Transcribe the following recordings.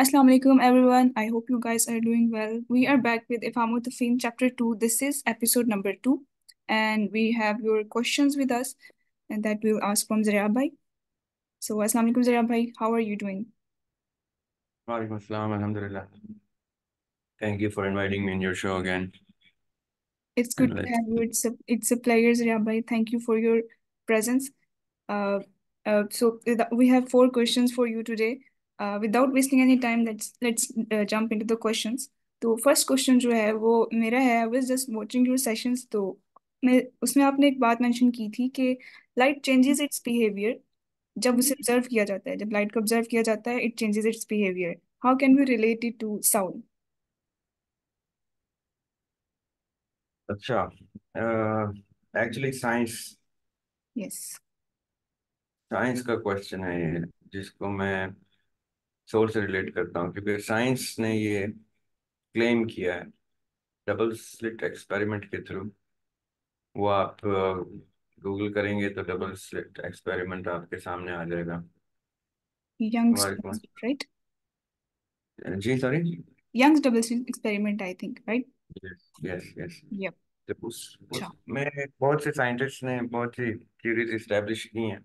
Assalamu alaikum everyone. I hope you guys are doing well. We are back with Ifamu Tafim chapter 2. This is episode number 2 and we have your questions with us and that we'll ask from Zaria Bhai. So Assalamu alaikum Zaria Bhai. How are you doing? Walaikum assalam, alhamdulillah. Thank you for inviting me in your show again. It's good to have you. It's a, it's a pleasure Zaria Bhai. Thank you for your presence. Uh, uh, so we have four questions for you today. Uh, without wasting any time let's let's uh, jump into the questions. तो first question जो है वो मेरा है I was just watching your sessions तो मैं उसमें आपने एक बात मेंशन की थी कि लाइट चेंजेस इट्स बिहेवियर जब उसे ऑब्ज़र्व किया जाता है। जब लाइट को ऑब्ज़र्व किया जाता है it changes its behaviour how can we relate it to sound अच्छा एक्चुअली साइंस यस साइंस का क्वेश्चन है जिसको मैं सोल से रिलेट करता हूँ क्योंकि साइंस ने ये क्लेम किया है। डबल स्लिट एक्सपेरिमेंट के थ्रू। वो आप गूगल करेंगे तो डबल स्लिट एक्सपेरिमेंट आपके सामने आ जाएगा। Young's right? Ji sorry? Young's double slit experiment I think right? Yes yes yup. तो उस, उस में बहुत से साइंटिस्ट ने बहुत सी थ्योरीज इस्टेब्लिश की हैं।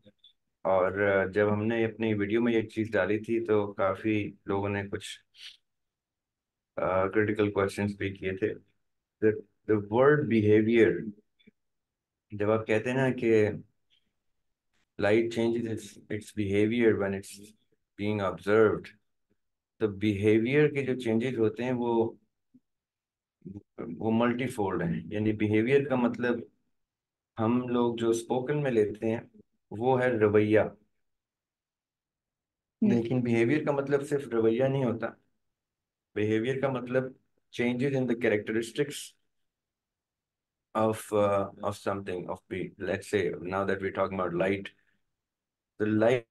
और जब हमने अपनी वीडियो में ये चीज़ डाली थी तो काफ़ी लोगों ने कुछ क्रिटिकल क्वेश्चंस भी किए थे। द बिहेवियर जब आप कहते हैं ना कि light changes its behaviour when it's being observed तो बिहेवियर के जो चेंजेस होते हैं वो वो मल्टीफोल्ड हैं। यानी बिहेवियर का मतलब हम लोग जो स्पोकन में लेते हैं वो है रवैया हम्म। लेकिन बिहेवियर का मतलब सिर्फ़ रवैया नहीं होता बिहेवियर का मतलब changes in the characteristics of uh, of something of be let's say now that we're talking about light the light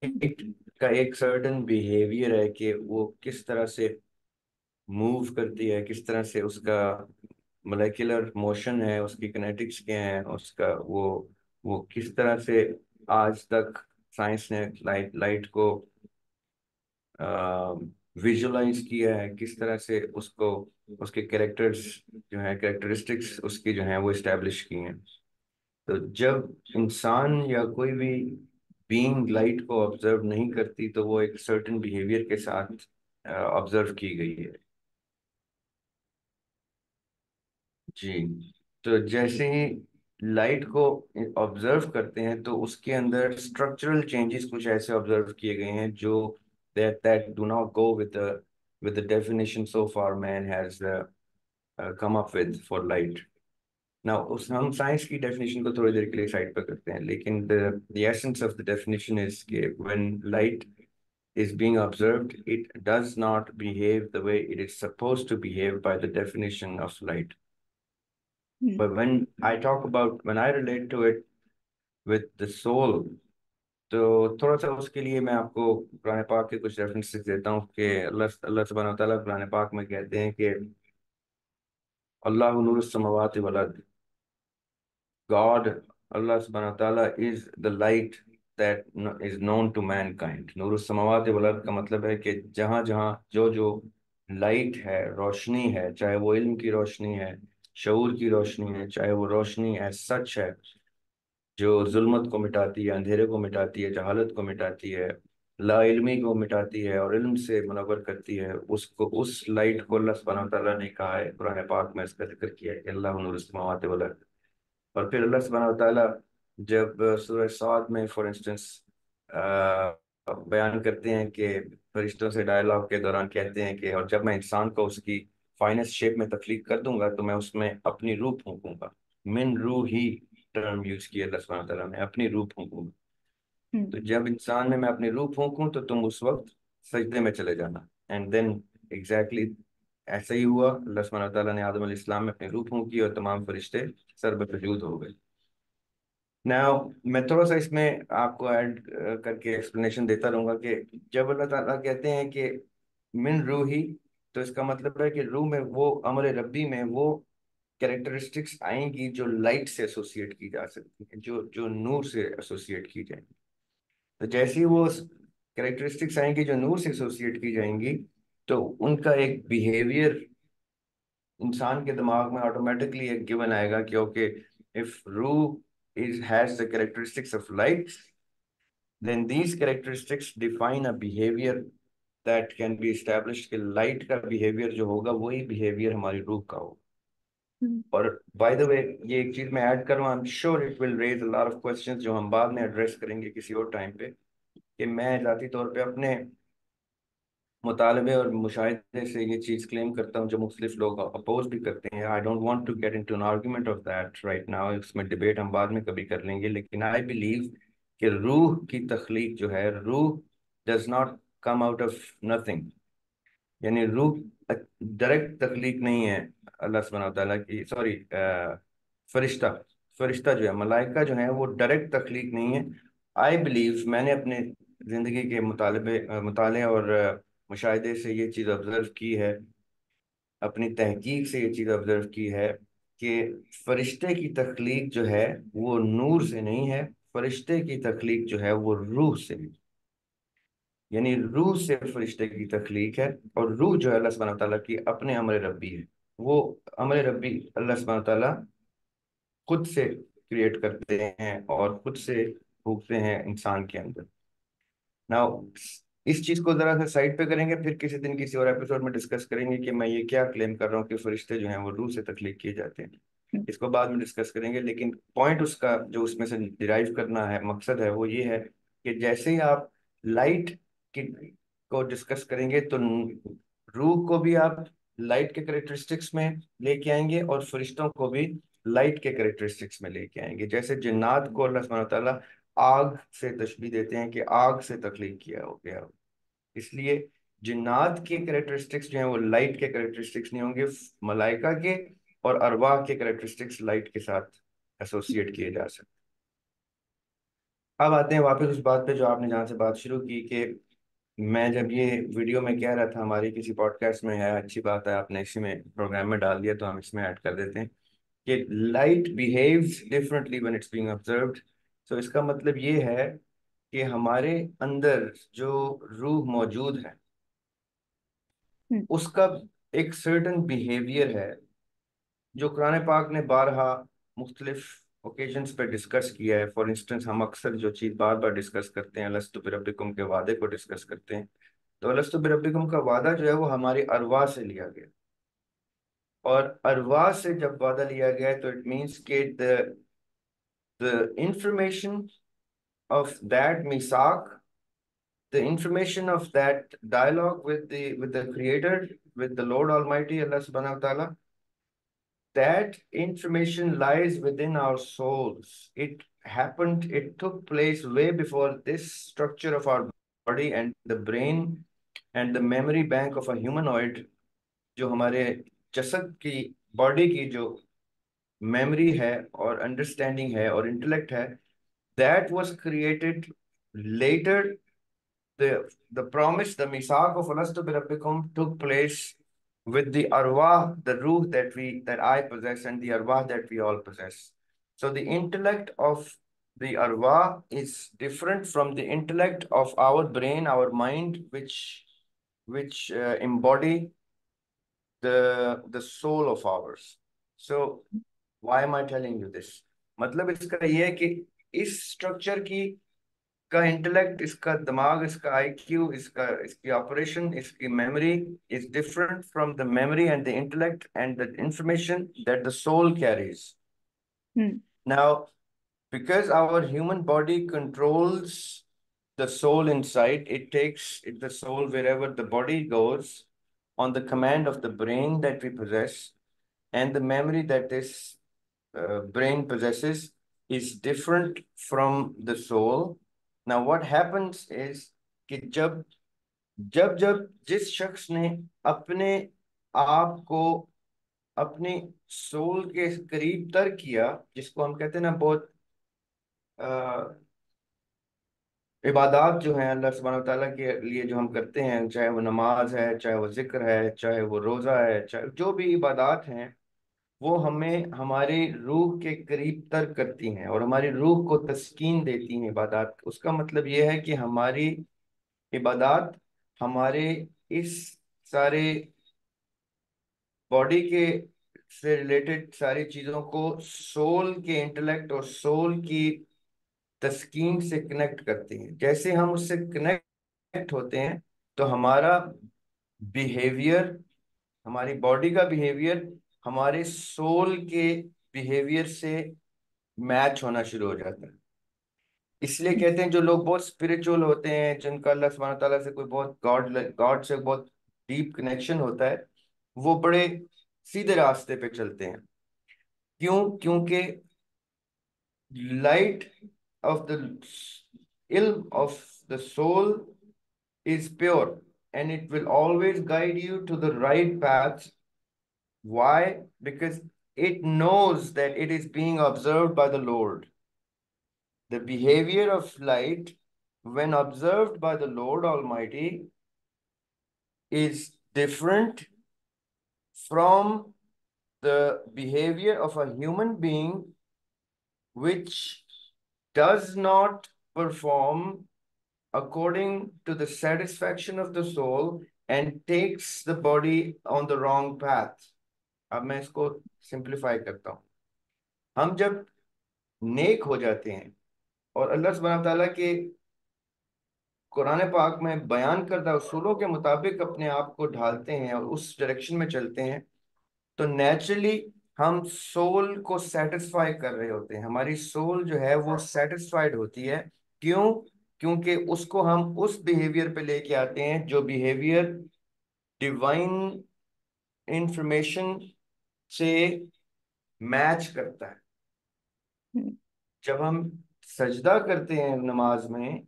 का एक certain behavior है कि वो किस तरह से मूव करती है किस तरह से उसका मोलिकुलर मोशन है उसकी किनेटिक्स क्या है उसका वो वो किस तरह से आज तक साइंस ने लाइट लाइट को विजुलाइज किया है, किस तरह से उसको, उसके कैरेक्टर्स जो है, कैरेक्टरिस्टिक्स उसकी जो है, वो इस्टेब्लिश की हैं। तो जब इंसान या कोई भी बीइंग लाइट को ऑब्ज़र्व नहीं करती तो वो एक सर्टेन बिहेवियर के साथ ऑब्ज़र्व की गई है। जी तो जैसे ही लाइट को ऑब्ज़र्व करते हैं तो उसके अंदर स्ट्रक्चरल चेंजेस कुछ ऐसे ऑब्ज़र्व किए गए हैं जो that that do not go with with the definition so far man has come up with for light now उस, हम साइंस की डेफिनेशन को थोड़ी देर के लिए साइड पर करते हैं, लेकिन the the essence of the definition is के when light is being observed it does not behave the way it is supposed to behave by the definition of light Hmm. But when I talk about, when I relate to it with the soul, तो थोड़ा सा उसके लिए मैं आपको कुरान पाक के कुछ रेफरेंसेस देता हूँ कि अल्लाह अल्लाह सुब्हानहू तआला कुरान पाक में कहते हैं कि अल्लाह नूर समावात वल अर्द गॉड अल्लाह सुब्हानहू तआला is the light that is known to mankind नूर समावात वल अर्द का मतलब है कि जहाँ जहाँ जो जो लाइट है रोशनी है चाहे वो इल्म की रोशनी है शूर की रोशनी है, चाहे वो रोशनी एज सच है, जो जुल्मत को मिटाती है, अंधेरे को मिटाती है, जहालत को मिटाती है, लाइलमी को मिटाती है और इल्म से मुनवर करती है, उसको, उस लाइट को अल्लाह सुब्हानहू तआला ने कहा है, कुरान पाक में इसका ज़िक्र किया है कि अल्लाह नूर समावात वल और फिर अल्लाह सुब्हानहू तआला जब सूरह में फॉर इंस्टेंस बयान करते हैं कि फरिश्तों से डायलॉग के दौरान कहते हैं कि, और जब मैं इंसान को उसकी फाइनेस्ट शेप में तख्लीक कर दूँगा तो मैं उसमें अपनी रूप फूकूँगा। मिन रू ही टर्म यूज़ किया अल्लाह तआला ने अपनी रूप फूकूँगा। हम्म। तो जब इंसान में मैं अपनी रूप फूकूं तो तुम उस वक्त सजदे में चले जाना। एंड देन एग्जैक्टली ऐसा ही हुआ अल्लाह तआला ने आदम इस्लाम में अपनी रूप फूकी और तमाम फरिश्ते सर बजूद हो गए। नाउ मैं थोड़ा सा इसमें आपको ऐड करके एक्सप्लेनेशन देता रहूँगा कि जब अल्लाह ताला कहते हैं कि मिन रूही तो इसका मतलब है कि रूह में वो, अमर रब्बी में वो कैरेक्टरिस्टिक्स आएँगी जो लाइट से एसोसिएट की जा सकती है, जो जो नूर से एसोसिएट की जाएँगी। तो जैसी वो कैरेक्टरिस्टिक्स आएँगी जो नूर से एसोसिएट की जाएँगी तो उनका एक बिहेवियर इंसान के दिमाग में ऑटोमेटिकली एक गिवन आएगा कि ओके इफ़ रू is has the characteristics of light then these characteristics define a behavior that can be established कि लाइट का बिहेवियर जो होगा वही बिहेवियर हमारी रूह का होगा हम्म। और बाय द वे ये एक चीज़ मैं ऐड करूँ I am sure it will raise lot of questions जो हम बाद में एड्रेस करेंगे किसी और टाइम पे कि मैं जाती तौर पे अपने मुतालबे और मुशाहिदे से ये चीज़ क्लेम करता हूँ जो मुख्तलिफ़ लोग अपोज भी करते हैं I don't want to get into an argument of that right now इसमें डिबेट हम बाद में कभी कर लेंगे लेकिन आई बिलीव कि रूह की तख्लीक जो है रूह does not come out of nothing यानी रूह डायरेक्ट तख्लीक नहीं है, अल्लाह सुब्हानहू व तआला की सॉरी फरिश्ता फरिश्ता जो है, मलाइका जो है, वो डायरेक्ट तख्लीक नहीं है। आई बिलीव मैंने अपने ज़िंदगी के मुतालबे मुताले और मुशाहिदे से ये चीज़ ऑब्ज़र्व की है, अपनी तहकीक से ये चीज़ ऑब्ज़र्व की है कि फरिश्ते की तख्लीक जो है, वो नूर से नहीं है, फरिश्ते की तख्लीक जो है, वो रूह से यानी रूह से फरिश्ते की तख्लीक है और रूह जो है अल्लाह सुब्हानहू तआला की अपने अमर रबी है। वो अमर रब्बी अल्लाह सुब्हानहू तआला खुद से क्रिएट करते हैं और खुद से भूखते हैं इंसान के अंदर। नाउ इस चीज़ को जरा सा साइड पे करेंगे फिर किसी दिन किसी और एपिसोड में डिस्कस करेंगे कि मैं ये क्या क्लेम कर रहा हूँ कि फरिश्ते जो हैं वो रूह से तख्लीक किए जाते हैं। इसको बाद में डिस्कस करेंगे लेकिन पॉइंट उसका जो उसमें से डिराइव करना है मकसद है वो ये है कि जैसे ही आप लाइट की डिस्कस करेंगे तो रूह को भी आप लाइट के करेक्टरिस्टिक्स में लेके आएँगे और फरिश्तों को भी लाइट के करेक्टरिस्टिक्स में लेके आएँगे। जैसे जिन्नात को अल्लाह तआला आग से तशबी देते हैं कि आग से तख्लीक किया हो गया इसलिए जिन्नात के करेक्टरिस्टिक्स जो है वो लाइट के करेक्टरिस्टिक्स नहीं होंगे, मलाइका के और अरवाह के करेक्टरिस्टिक्स लाइट के साथ एसोसिएट किए जा सकते अब आते हैं वापस उस बात पे जो आपने जहाँ से बात शुरू की कि मैं जब ये वीडियो में कह रहा था हमारी किसी पॉडकास्ट में है अच्छी बात है आपने इसी में प्रोग्राम में डाल दिया तो हम इसमें ऐड कर देते हैं कि light behaves differently when it's being observed so इसका मतलब ये है कि हमारे अंदर जो रूह मौजूद है हम्म। उसका एक सर्टन बिहेवियर है जो कुरान पाक ने बारहा मुख्तलिफ़ ओकेजन पर डिस्कस किया है। फॉर इंस्टेंस हम अक्सर जो चीज़ बार बार डिस्कस करते हैं अलस्तुबिरबिकम के वादे को डिस्कस करते हैं। तो अलस्तुबिरबिकम का वादा जो है वो हमारे अरवा से लिया गया। और अरवा से जब वादा लिया गया तो इट मीन्स के द इंफॉर्मेशन ऑफ़ दैट मिसाक the information of that dialogue with with the creator with the Allah सुबहानहु that information lies within our souls. It happened, it took place way before this structure of our body and the brain and the memory bank of a humanoid, जो हमारे जसद की body की जो memory है और understanding है और intellect है that was created later the the promise the misak of alastu birabbikum took place with the arwah the ruh that we that i possess and the arwah that we all possess so the intellect of the arwah is different from the intellect of our brain our mind which which uh, embody the the soul of ours so why am I telling you this मतलब इसका ये है कि इस structure की का intellect इसका दिमाग इसका आईक्यू इसका इसकी ऑपरेशन इसकी memory is different from the memory and the intellect and the information that the soul carries now because our human body controls the soul inside it takes it, the soul wherever the body goes on the command of the brain that we possess and the memory that this uh, brain possesses is different from the soul. Now, what happens is कि जब जब जब जिस शख्स ने अपने आप को अपने सोल के करीब तर किया जिसको हम कहते हैं ना बहुत अः इबादत जो है अल्लाह सुबहान तआला के लिए जो हम करते हैं चाहे वो नमाज़ है चाहे वो ज़िक्र है चाहे वो रोज़ा है चाहे जो भी इबादत हैं वो हमें हमारे रूह के करीब तर करती हैं और हमारी रूह को तस्कीन देती हैं इबादत। उसका मतलब ये है कि हमारी इबादत हमारे इस सारे बॉडी के से रिलेटेड सारी चीज़ों को सोल के इंटेलेक्ट और सोल की तस्कीन से कनेक्ट करती हैं। जैसे हम उससे कनेक्ट होते हैं तो हमारा बिहेवियर, हमारी बॉडी का बिहेवियर हमारे सोल के बिहेवियर से मैच होना शुरू हो जाता है इसलिए कहते हैं जो लोग बहुत स्पिरिचुअल होते हैं, जिनका अल्लाह सुब्हानहू तआला से कोई बहुत गॉड गॉड से बहुत डीप कनेक्शन होता है, वो बड़े सीधे रास्ते पे चलते हैं क्यों क्योंकि light of the ilm of the soul is pure and it will always guide you to the right path. Why? Because it knows that it is being observed by the Lord. The behavior of light, when observed by the Lord Almighty, is different from the behavior of a human being which does not perform according to the satisfaction of the soul and takes the body on the wrong path. अब मैं इसको simplify करता हूँ। हम जब नेक हो जाते हैं और अल्लाह सुब्हानहू तआला के कुरान पाक में बयान करदा उसूलों के मुताबिक अपने आप को ढालते हैं और उस डायरेक्शन में चलते हैं तो नेचुरली हम सोल को सेटिस्फाई कर रहे होते हैं। हमारी सोल जो है वो सेटिस्फाइड होती है। क्यों? क्योंकि उसको हम उस बिहेवियर पे लेके आते हैं जो बिहेवियर डिवाइन इंफॉर्मेशन से मैच करता है। जब हम सजदा करते हैं नमाज़ में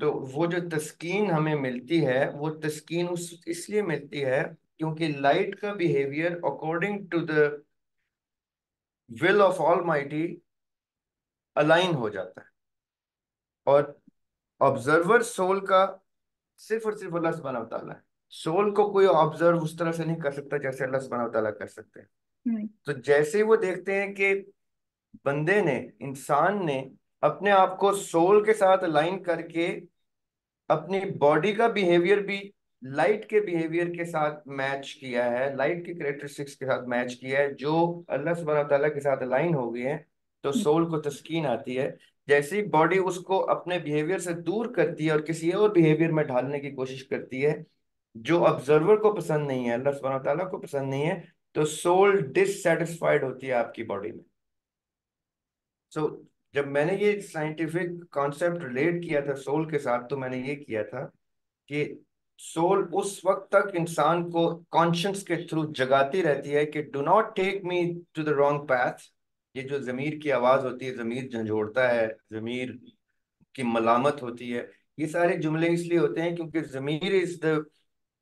तो वो जो तस्कीन हमें मिलती है वो तस्कीन उस इसलिए मिलती है क्योंकि लाइट का behaviour according to the will of almighty align हो जाता है। और ऑब्जर्वर सोल का सिर्फ़ और सिर्फ़ अल्लाह सुब्हानहू तआला है। सोल को कोई ऑब्ज़र्व उस तरह से नहीं कर सकता जैसे अल्लाह सुब्हानहू तआला कर सकते हैं। तो जैसे वो देखते हैं कि बंदे ने इंसान ने अपने आप को सोल के साथ अलाइन करके अपनी बॉडी का बिहेवियर भी लाइट के बिहेवियर के साथ मैच किया है लाइट की करेक्टरिस्टिक्स के साथ मैच किया है जो अल्लाह सुब्हानहू तआला के साथ अलाइन हो गए हैं तो सोल को तस्कीन आती है। जैसे ही बॉडी उसको अपने बिहेवियर से दूर करती है और किसी और बिहेवियर में ढालने की कोशिश करती है जो ऑब्जर्वर को पसंद नहीं है अल्लाह सुब्हानहू तआला को पसंद नहीं है तो सोल डिससेटिस्फाइड होती है आपकी बॉडी में। सो so, जब मैंने ये साइंटिफिक कॉन्सेप्ट रिलेट किया था सोल के साथ तो मैंने ये किया था कि सोल उस वक्त तक इंसान को कॉन्शियस के थ्रू जगाती रहती है कि do not take me to the wrong path ये जो जमीर की आवाज़ होती है जमीर झंझोड़ता है जमीर की मलामत होती है ये सारे जुमले इसलिए होते हैं क्योंकि जमीर is the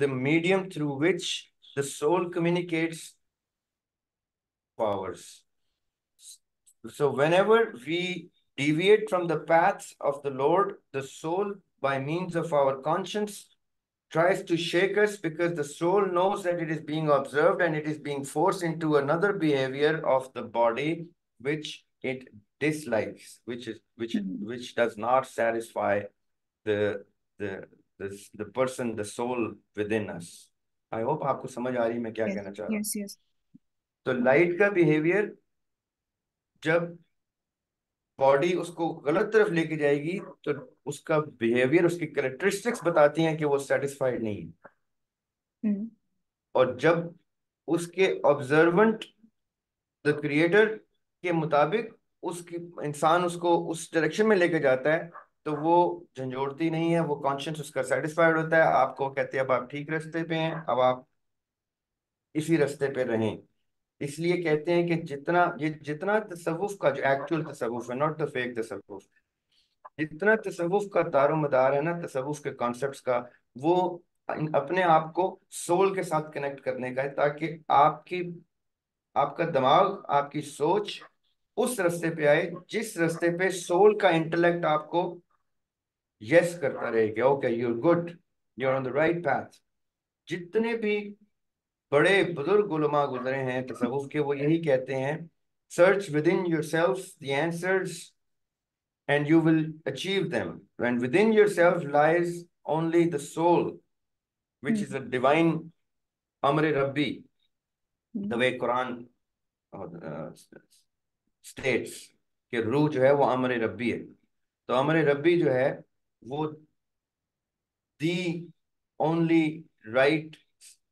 the medium through which the soul communicates powers so whenever we deviate from the paths of the lord the soul by means of our conscience tries to shake us because the soul knows that it is being observed and it is being forced into another behavior of the body which it dislikes which is which Mhm. which does not satisfy the the the, the person the soul within us i hope आपको समझ आ रही है मैं क्या Yes, कहना चाह रहा हूँ yes, yes. तो लाइट का बिहेवियर जब बॉडी उसको गलत तरफ़ लेके जाएगी तो उसका बिहेवियर उसकी करेक्टरिस्टिक्स बताती हैं कि वो सेटिस्फाइड नहीं है। Hmm. और जब उसके ऑब्जर्वेंट द क्रिएटर के मुताबिक उसकी इंसान उसको उस डायरेक्शन में लेके जाता है तो वो झंझोड़ती नहीं है वो कॉन्शियस उसका सेटिस्फाइड होता है। आपको कहते हैं अब आप ठीक रास्ते पे हैं अब आप इसी रास्ते पे रहें। इसलिए कहते हैं कि जितना, ये जितना तसव्वुफ का जो एक्चुअल तसव्वुफ है नॉट द फेक तसव्वुफ, जितना तसवुफ का तारो मदार है ना, तसव्वुफ के कॉन्सेप्ट्स का, वो अपने आप को सोल के साथ कनेक्ट करने का है, ताकि आपकी, आपका दिमाग, आपकी सोच उस रास्ते पे आए, जिस रास्ते पे सोल का इंटेलेक्ट आपको यस करता रहेगा। Okay you good you are on the right path जितने भी बड़े बुज़ुर्ग उलमा गुजरे हैं तसव्वुफ के वो यही कहते हैं search within yourself the answers and you will achieve them. When within yourself lies only the soul which is a divine अमर रब्बी द वे कुरान स्टेट्स कि रूह जो है वो अमर रब्बी है। तो अमर रब्बी जो है वो the only right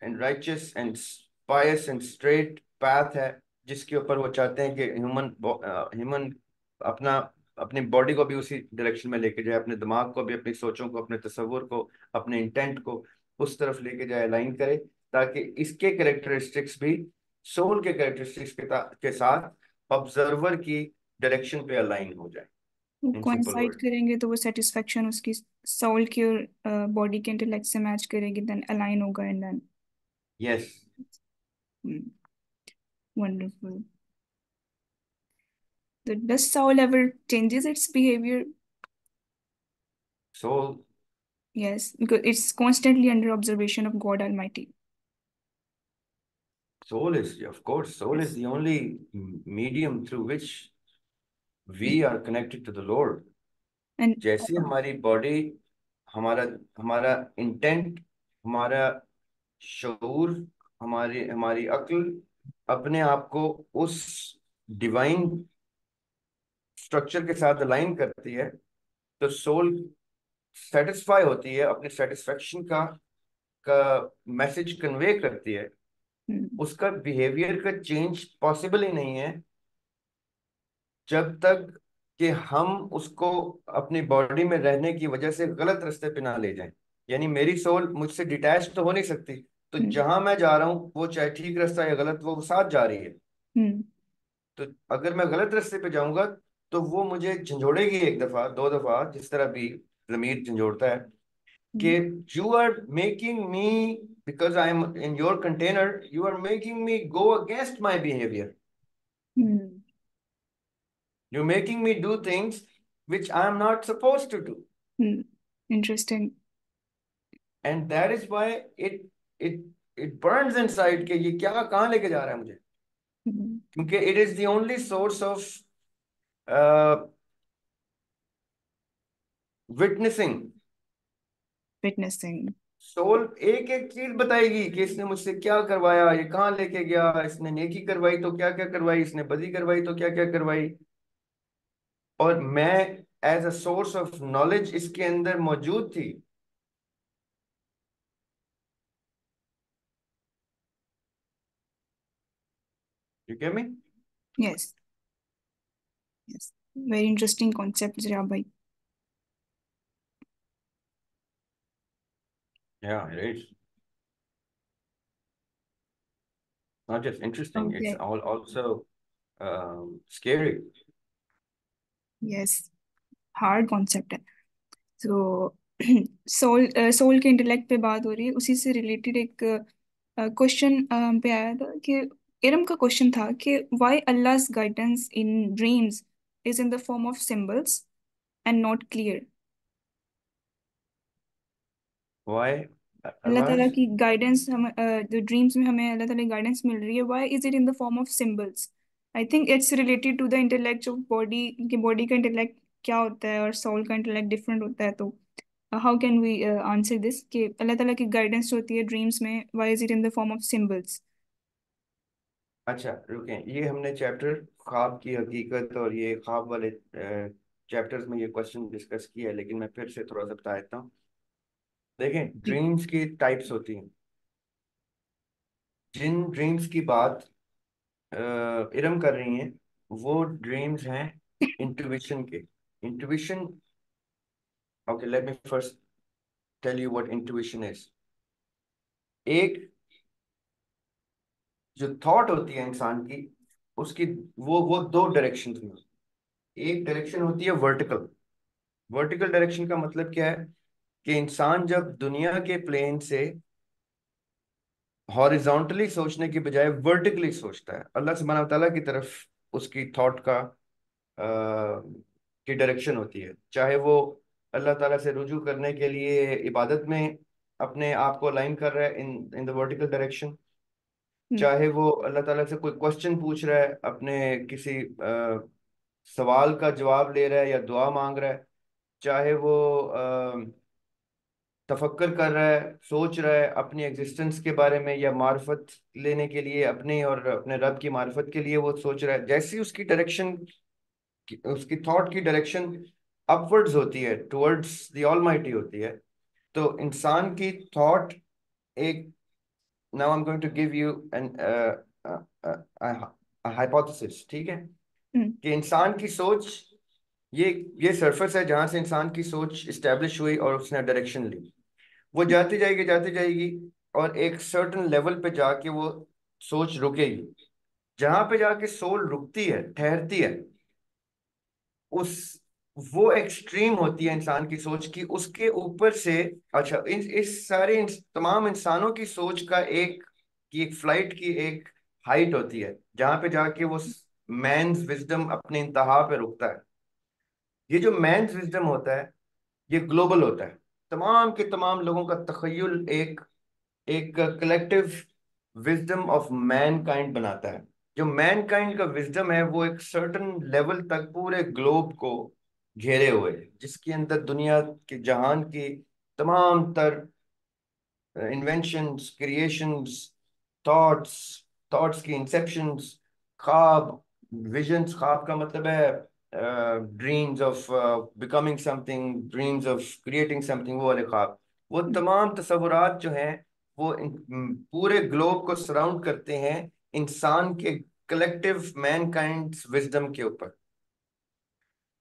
and righteous and pious and straight path है जिसके ऊपर वो चाहते हैं कि ह्यूमन ह्यूमन अपना अपनी बॉडी को भी उसी डायरेक्शन में लेके जाए अपने दिमाग को भी अपनी सोचों को अपने तस्वुर को अपने इंटेंट को उस तरफ़ लेके जाए अलाइन करे ताकि इसके कैरेक्टरिस्टिक्स भी सोल के कैरेक्टरिस्टिक्स के, के साथ ऑब्जर्वर की डायरेक्शन पे अलाइन हो जाए। कोइंसाइड करेंगे तो वो सेटिस्फेक्शन उसकी सोल की और बॉडी के इंटेलेक्ट से मैच करेगी देन अलाइन होगा and then Yes wonderful So does soul ever changes its behavior? soul Yes, because it's constantly under observation of God Almighty. soul is of course soul is Yes. the only medium through which we are connected to the lord And जैसे हमारी body हमारा हमारा intent हमारा शऊर हमारी हमारी अक्ल अपने आप को उस डिवाइन स्ट्रक्चर के साथ अलाइन करती है तो सोल सेटिस्फाई होती है अपने सेटिस्फेक्शन का का मैसेज कन्वे करती है। hmm, उसका बिहेवियर का चेंज पॉसिबल ही नहीं है जब तक कि हम उसको अपनी बॉडी में रहने की वजह से गलत रास्ते पे ना ले जाएँ। यानी मेरी सोल मुझसे डिटैच तो हो नहीं सकती। तो hmm, जहाँ मैं जा रहा हूँ वो चाहे ठीक रास्ता या गलत वो साथ जा रही है hmm, तो अगर मैं गलत रास्ते पे जाऊँगा तो वो मुझे झंझोड़ेगी एक दफ़ा दो दफ़ा जिस तरह भी जमीर झंझोड़ता है कि you are making me because I am in your container you are making me go against my behaviour making me do things which I am not supposed to do. hmm. Interesting. And that is why it it it burns inside कि ये क्या कहाँ लेके जा रहा है मुझे क्योंकि it is the only source of uh, witnessing. Witnessing. Soul एक एक चीज़ बताएगी कि इसने मुझसे क्या करवाया ये कहाँ लेके गया इसने नेकी करवाई तो क्या क्या करवाई इसने बदी करवाई तो क्या क्या करवाई और मैं as a source of knowledge इसके अंदर मौजूद थी you get me Yes. Yes. Very interesting concept, Zira bhai. Yeah, it is. Not just interesting, okay. it's all also um, scary. Yes. Hard concept है. So सोल सोल के intellect पे बात हो रही है उसी से रिलेटेड एक क्वेश्चन पे आया था कि इरम का क्वेश्चन था कि why Allah's guidance in dreams is in the form of symbols and not clear Why Allah ताला की गाइडेंस हम जो ड्रीम्स में हमें अल्लाह ताला की गाइडेंस मिल रही है why is it in the form of symbols I think it's related to the intellect of body कि बॉडी का इंटेलेक्ट क्या होता है और सोल का इंटेलेक्ट डिफरेंट होता है तो how can we answer this कि अल्लाह ताला की गाइडेंस होती है ड्रीम्स में why is it in the form of symbols अच्छा रुकें। ये हमने चैप्टर ख्वाब की हकीकत और ये ख्वाब वाले चैप्टर्स में ये क्वेश्चन डिस्कस किया है लेकिन मैं फिर से थोड़ा सा बता देता हूँ। देखें ड्रीम्स की टाइप्स होती हैं। जिन ड्रीम्स की बात इरम कर रही हैं वो ड्रीम्स हैं इंट्यूशन के। Intuition okay let me first tell you what intuition is. एक जो थॉट होती है इंसान की उसकी वो वो दो डायरेक्शन में एक डायरेक्शन होती है वर्टिकल वर्टिकल डायरेक्शन का मतलब क्या है? कि इंसान जब दुनिया के प्लेन से हॉरिजॉन्टली सोचने की बजाय वर्टिकली सोचता है अल्लाह सुब्हानहू तला की तरफ़ उसकी थॉट का आ, की डायरेक्शन होती है। चाहे वो अल्लाह ताला से रुजू करने के लिए इबादत में अपने आप को अलाइन कर रहा है in in the vertical direction चाहे वो अल्लाह ताला से कोई क्वेश्चन पूछ रहा है अपने किसी आ, सवाल का जवाब ले रहा है या दुआ मांग रहा है चाहे वो आ, तफक्कर कर रहा है सोच रहा है अपनी एग्जिस्टेंस के बारे में या मार्फत लेने के लिए अपने और अपने रब की मार्फत के लिए वो सोच रहा है जैसी उसकी डायरेक्शन उसकी थॉट की डायरेक्शन अपवर्ड्स होती है टुवर्ड्स द ऑलमाइटी होती है तो इंसान की थॉट एक now I am going to give you an hypothesis ठीक है? हम्म कि इंसान की सोच ये ये सरफेस है जहाँ से इंसान की सोच इस्टेब्लिश हुई और उसने डायरेक्शन ली। वो जाती जाएगी जाती जाएगी और एक सर्टन लेवल पे जाके वो सोच रुकेगी। जहाँ पे जाके सोल रुकती है ठहरती है उस वो एक्सट्रीम होती है इंसान की सोच की उसके ऊपर से अच्छा इस इस सारे इन, तमाम इंसानों की सोच का एक की एक फ़्लाइट की एक हाइट होती है जहाँ पे जाके वो मैंस विजडम अपने इंतहा पे रुकता है। ये जो मैंस विजडम होता है ये ग्लोबल होता है। तमाम के तमाम लोगों का तखयल एक एक collective wisdom of mankind बनाता है। जो मैन काइंड का विजडम है वो एक सर्टन लेवल तक पूरे ग्लोब को घेरे हुए जिसके अंदर दुनिया के जहान की तमाम तर इन्वेंशंस क्रिएशंस थॉट्स थॉट्स की इंसेप्शंस ख्वाब विजन्स ख्वाब का मतलब है dreams of becoming something dreams of creating something वो वाले ख्वाब। वो तमाम तस्वुरात जो हैं वो इन, पूरे ग्लोब को सराउंड करते हैं इंसान के कलेक्टिव मैन काइंड विजडम के ऊपर।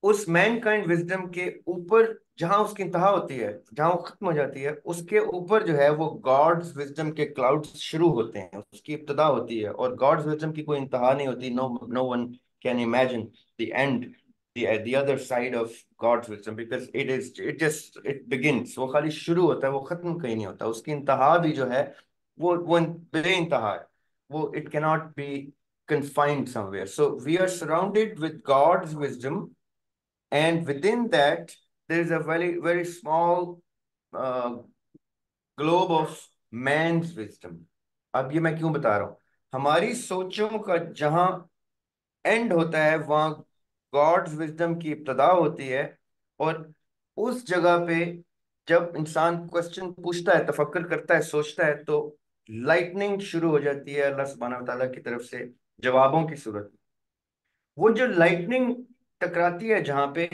उस मैन काइंड विजडम के ऊपर जहाँ उसकी इंतहा होती है, जहाँ वो खत्म हो जाती है, उसके ऊपर जो है वो गॉड्स विजडम के क्लाउड्स शुरू होते हैं, उसकी इब्तदा होती है और गॉड्स विजडम की कोई इंतहा नहीं होती no no one can imagine the end the other side of God's wisdom because it is, it just, it begins, वो खाली शुरू होता है, वो खत्म कहीं नहीं होता, उसकी इंतहा भी जो है, वो वो बे इंतहा है, वो it cannot be confined somewhere. So we are surrounded with God's wisdom and within that there is a very very small uh, globe of man's wisdom. अब ये मैं क्यों बता रहा हूँ? हमारी सोचों का जहाँ एंड होता है वहाँ गॉड्स विजडम की इब्तदा होती है और उस जगह पे जब इंसान क्वेश्चन पूछता है तफक्कर करता है सोचता है तो लाइटनिंग शुरू हो जाती है अल्लाह सुब्हानहू तआला की तरफ़ से जवाबों की सूरत वो जो लाइटनिंग टकराती है जहाँ पे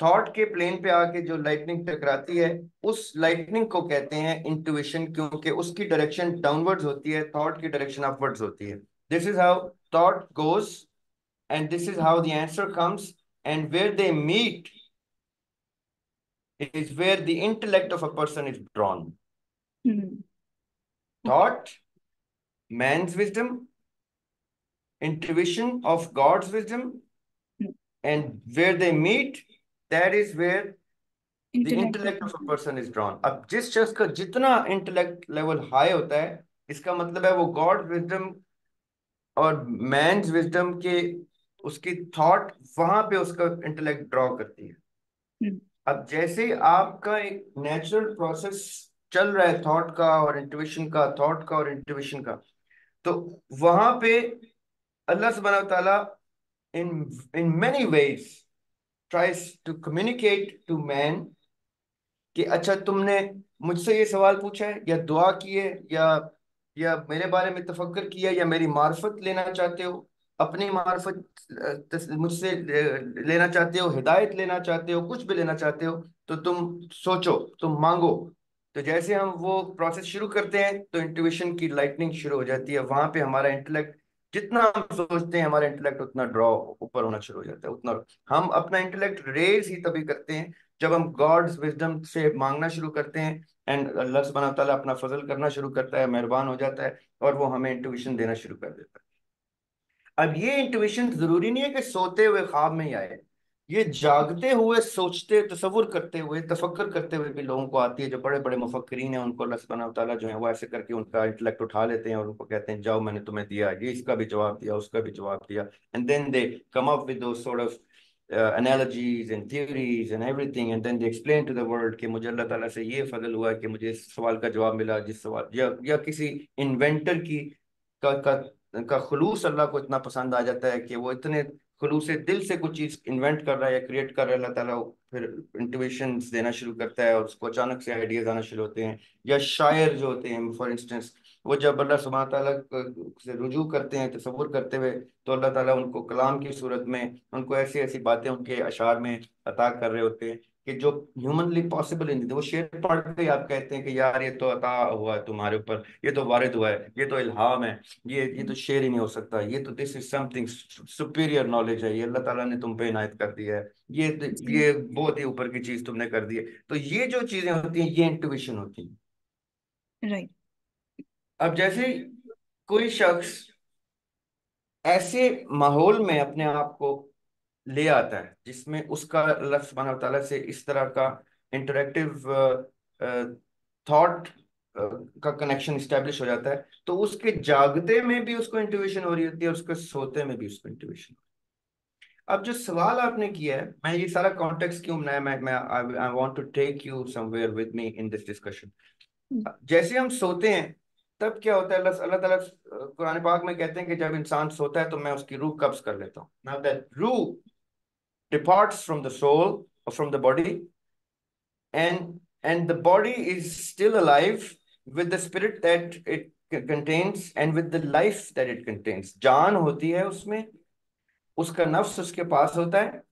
थॉट के प्लेन पे आके जो लाइटनिंग टकराती है उस लाइटनिंग को कहते हैं इंट्यूशन क्योंकि उसकी डायरेक्शन डाउनवर्ड्स होती है थॉट की डायरेक्शन अपवर्ड्स होती है this is how thought goes and this is how the answer comes and where they meet is where the intellect of a person is drawn. Hmm. Thought, man's wisdom, intuition of God's wisdom, and where they meet that is where the intellect. of a person is drawn. अब जिस शख्स का जितना intellect level high होता है इसका मतलब है वो गॉड विजडम और मैन विजडम के उसकी थॉट वहाँ पे उसका इंटेलेक्ट ड्रॉ करती है। अब जैसे आपका एक नेचुरल प्रोसेस चल रहा है थॉट का और इंट्यूशन का थॉट का और इंट्यूशन का तो वहाँ पे अल्लाह सुब्हानहू ताला in in many ways tries to communicate to man कि अच्छा तुमने मुझसे ये सवाल पूछा है, या दुआ की है, या या मेरे बारे में तफक्कर किया या मेरी मार्फत लेना चाहते हो, अपनी मार्फत मुझसे लेना चाहते हो, हिदायत लेना चाहते हो, कुछ भी लेना चाहते हो तो तुम सोचो, तुम मांगो। तो जैसे हम वो प्रोसेस शुरू करते हैं तो इंट्यूशन की लाइटनिंग शुरू हो जाती है, वहाँ पे हमारा इंटेलेक्ट जितना हम सोचते हैं, हमारा इंटेलेक्ट उतना ड्रॉ ऊपर होना शुरू हो जाता है, उतना। हम अपना इंटेलेक्ट रेज ही तभी करते हैं, जब हम गॉड्स विजडम से मांगना शुरू करते हैं एंड अल्लाह सुबहाना तआला अपना फजल करना शुरू करता है, मेहरबान हो जाता है और वो हमें इंट्यूशन देना शुरू कर देता है। अब ये इंट्यूशन ज़रूरी नहीं है कि सोते हुए ख्वाब में ही आए। ये जागते हुए सोचते, तस्वुर करते हुए, तफक्कर करते हुए भी लोगों को आती है, जो बड़े बड़े मुफक्रीन हैं, उनको अल्लाह सुब्हानहू तआला जो है वो ऐसे करके उनका इंटेलेक्ट उठा लेते हैं और उनको कहते हैं, जाओ, मैंने तुम्हें दिया, ये इसका भी जवाब दिया, उसका भी जवाब दिया। And then they come up with those sort of analogies and theories and everything, and then they explain कि मुझे अल्लाह ताला से ये फजल हुआ कि मुझे इस सवाल का जवाब मिला, जिस सवाल, या या किसी इन्वेंटर की, का का का खलूस अल्लाह को इतना पसंद आ जाता है कि वो इतने खुलू से दिल से कुछ चीज़ इन्वेंट कर रहा है या क्रिएट कर रहा है, अल्लाह ताला फिर इंटिवेशन देना शुरू करता है और उसको अचानक से आइडियाज़ आना शुरू होते हैं या शायर जो होते हैं फॉर इंस्टेंस वो जब अल्लाह सुबह ताला से रुजू करते हैं, तस्वुर करते हुए तो अल्लाह ताला उनको कलाम की सूरत में उनको ऐसी ऐसी बातें उनके अशार में अता कर रहे होते हैं। कि जो ह्यूमनली पॉसिबल नहीं थे वो शेर पढ़ के आप कहते हैं कि यार ये तो अता हुआ है तुम्हारे ऊपर ये तो वारिद हुआ है ये तो इल्हाम है ये ये तो शेर ही नहीं हो सकता ये तो this is something superior knowledge है ये अल्लाह ताला ने तुम पे इनायत कर दिया है ये ये बहुत ही ऊपर की चीज़ तुमने कर दी है तो ये जो चीज़ें होती हैं ये इंट्यूशन होती हैं। राइट अब जैसे कोई शख्स ऐसे माहौल में अपने आप को ले आता है जिसमें उसका अल्लाह सुब्हानहू व तआला से इस तरह का इंटरेक्टिव थॉट का कनेक्शन इस्टेब्लिश हो जाता है। तो उसके जागते में भी उसको इंट्यूशन हो रही होती है और उसके सोते में भी उसको इंट्यूशन अब जो सवाल आपने किया है मैं ये सारा कॉन्टेक्स्ट क्यों बनाया मैं मैं I want to take you somewhere with me in this discussion जैसे हम सोते हैं तब क्या होता है अल्लाह अल्लाह ताला कुरान पाक में कहते हैं कि जब इंसान सोता है तो मैं उसकी रूह कब्ज कर लेता हूँ। नाउ दैट रूह departs from the soul, or from the body, and and the body is still alive with the spirit that it contains and with the life that it contains. जान होती है उसमें, उसका नफ्स उसके पास होता है,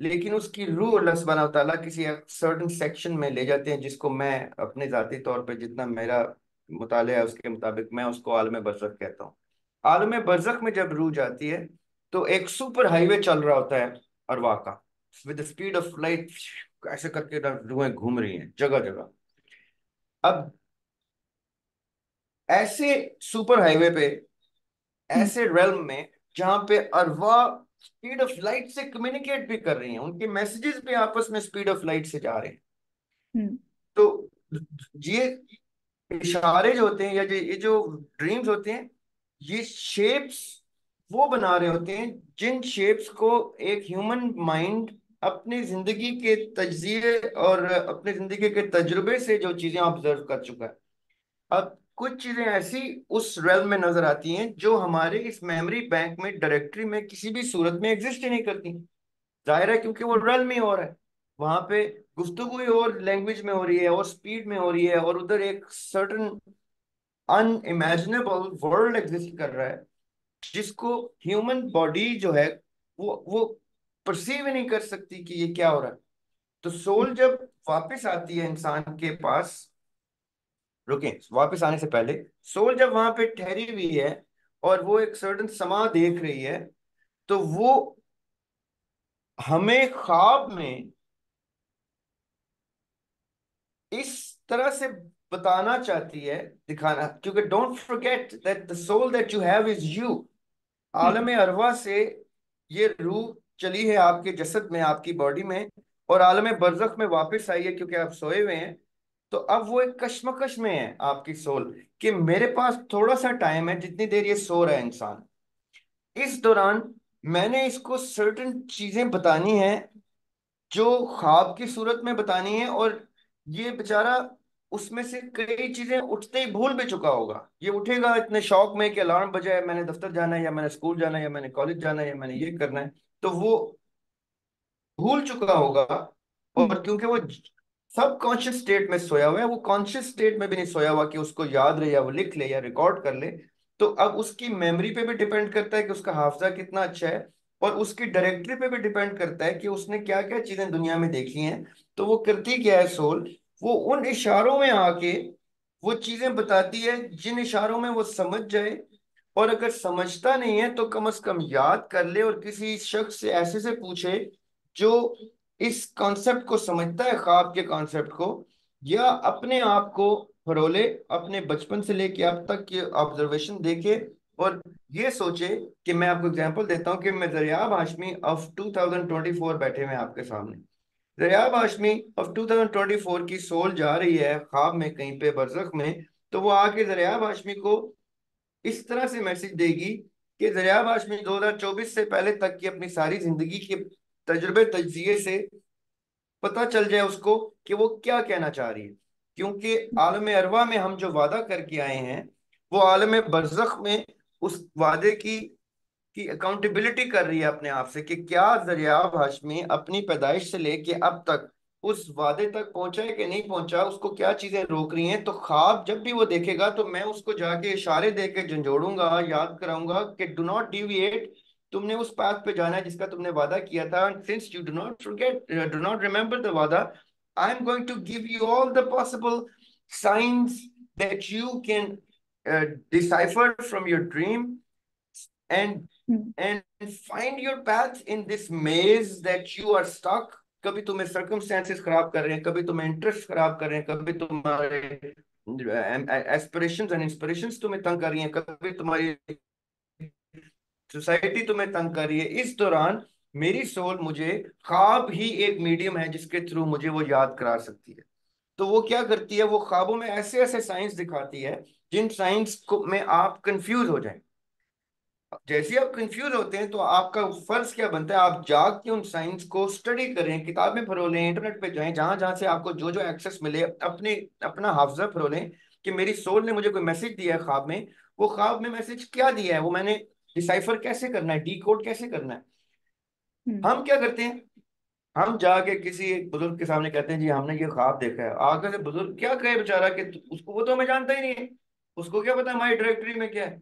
लेकिन उसकी रूह अल्लाह सुब्हानहू ताला किसी सर्टन सेक्शन में ले जाते हैं जिसको मैं अपने जाती तौर पे जितना मेरा मुताले है उसके मुताबिक मैं उसको आलम बरजक कहता हूँ। आलम बरजक में जब रूह जाती है तो एक सुपर हाईवे चल रहा होता है। अरवा का विद स्पीड ऑफ़ लाइट ऐसे करके रुएँ घूम रही हैं जगह जगह। अब ऐसे सुपर हाईवे पे ऐसे रेलम में जहाँ पे अरवा स्पीड ऑफ़ लाइट से कम्युनिकेट भी कर रही हैं उनके मैसेजेस भी आपस में स्पीड ऑफ़ लाइट से जा रहे हैं। हम्म। तो ये इशारे जो होते हैं या ये जो ड्रीम्स होते हैं ये शेप्स वो बना रहे होते हैं जिन शेप्स को एक ह्यूमन माइंड अपनी ज़िंदगी के तजिए और अपनी ज़िंदगी के तजुर्बे से जो चीज़ें ऑब्ज़र्व कर चुका है। अब कुछ चीज़ें ऐसी उस रेल में नज़र आती हैं जो हमारे इस मेमोरी बैंक में डायरेक्टरी में किसी भी सूरत में एग्जिस्ट ही नहीं करती। ज़ाहिर है क्योंकि वो रेल में और है। वहाँ पे गुफ्तगु और लैंग्वेज में हो रही है और स्पीड में हो रही है और उधर एक सर्टन अनइमेजिनेबल वर्ल्ड एग्जिस्ट कर रहा है। जिसको ह्यूमन बॉडी जो है वो वो परसीव नहीं कर सकती कि ये क्या हो रहा है। तो सोल जब वापस आती है इंसान के पास रुके वापस आने से पहले सोल जब वहाँ पे ठहरी हुई है और वो एक सर्टन समा देख रही है तो वो हमें ख्वाब में इस तरह से बताना चाहती है दिखाना क्योंकि don't forget that the soul that you have is you आलम अरवा से ये रूह चली है आपके जसद में, आपकी बॉडी में, और आलम बरजख में वापस आई है क्योंकि आप सोए हुए हैं। तो अब वो एक कश्मकश में है आपकी सोल कि मेरे पास थोड़ा सा टाइम है, जितनी देर ये सो रहा है इंसान। इस दौरान मैंने इसको सर्टन चीज़ें बतानी है, जो ख्वाब की सूरत में बतानी है, और ये बेचारा उसमें से कई चीज़ें उठते ही भूल भी चुका होगा। ये उठेगा इतने शौक में कि अलार्म बजाए, मैंने दफ्तर जाना है या मैंने स्कूल जाना है या मैंने कॉलेज जाना है या मैंने ये करना है तो वो भूल चुका होगा और। क्योंकि वो सब कॉन्शियस स्टेट में सोया हुआ है, वो कॉन्शियस स्टेट में भी नहीं सोया हुआ कि उसको याद रहे या वो लिख ले या रिकॉर्ड कर ले। तो अब उसकी मेमोरी पे भी डिपेंड करता है कि उसका हाफजा कितना अच्छा है और उसकी डायरेक्टरी पे भी डिपेंड करता है कि उसने क्या क्या चीज़ें दुनिया में देखी हैं। तो वो करती क्या है सोल? वो उन इशारों में आके वो चीज़ें बताती है, जिन इशारों में वो समझ जाए। और अगर समझता नहीं है तो कम से कम याद कर ले और किसी शख्स से ऐसे से पूछे जो इस कॉन्सेप्ट को समझता है, ख्वाब के कॉन्सेप्ट को, या अपने आप को फरोले, अपने बचपन से लेके अब तक की ऑब्जर्वेशन देखे और ये सोचे कि मैं आपको एग्जांपल देता हूँ कि मैं दरियाब हाशमी ऑफ़ 2024 बैठे हुए आपके सामने। दरियाब हाशमी ऑफ़ 2024 की सोल जा रही है, ख्वाब में, कहीं पे बरसख में तो वो आके दरियाब हाशमी को इस तरह से मैसेज देगी कि दरियाब हाशमी 2024 से पहले तक की अपनी सारी ज़िंदगी के तजुर्बे, तजिए से पता चल जाए उसको कि वो क्या कहना चाह रही है। क्योंकि आलम अरवा में हम जो वादा करके आए हैं, वो आलम बरजख में उस वादे की कि अकाउंटेबिलिटी कर रही है अपने आप से कि क्या दरियाब हाशमी अपनी पैदाइश से लेके अब तक उस वादे तक पहुँचा है कि नहीं पहुँचा, उसको क्या चीज़ें रोक रही हैं? तो ख्वाब जब भी वो देखेगा तो मैं उसको जाके इशारे दे के झंझोड़ूँगा, याद कराऊँगा कि डू नॉट डिविएट तुमने उस पाथ पे जाना है जिसका तुमने वादा किया था since you do not forget do not remember the वादा I am going to give you all the possible signs that you can decipher from your dream mm. and find your path in this maze that you are stuck. कभी तुम्हें circumstances खराब कर रहे हैं, कभी तुम्हें interest खराब कर रहे हैं, कभी तुम्हारे एस्पिरेशंस एंड इंस्पिरेशंस तुम्हें तंग कर रही हैं, कभी तुम्हारी सोसाइटी तुम्हें तंग कर रही है। इस दौरान मेरी सोल मुझे ख्वाब ही एक मीडियम है जिसके थ्रू मुझे वो याद करा सकती है। तो वो क्या करती है? वो ख्वाबों में ऐसे ऐसे साइंस दिखाती है जिन साइंस को में आप कंफ्यूज हो जाए। जैसे आप कंफ्यूज होते हैं तो आपका फ़र्ज़ क्या बनता है? आप जाग के उन साइंस को स्टडी करें किताबें फरोलें इंटरनेट पे जाएँ जहाँ जहाँ से आपको जो जो एक्सेस मिले अपने अपना हाफजा फरोलें कि मेरी सोल ने मुझे कोई मैसेज दिया है ख्वाब में वो ख्वाब में मैसेज क्या दिया है? वो मैंने डिसाइफर कैसे करना है? डी कोड कैसे करना है? हम्म। हम क्या करते हैं? हम जाके किसी एक बुज़ुर्ग के सामने कहते हैं जी हमने ये ख्वाब देखा है। आगे से बुज़ुर्ग क्या कहे बेचारा कि उसको वो तो हमें जानता ही नहीं है। उसको क्या पता हमारी डायरेक्टरी में क्या है?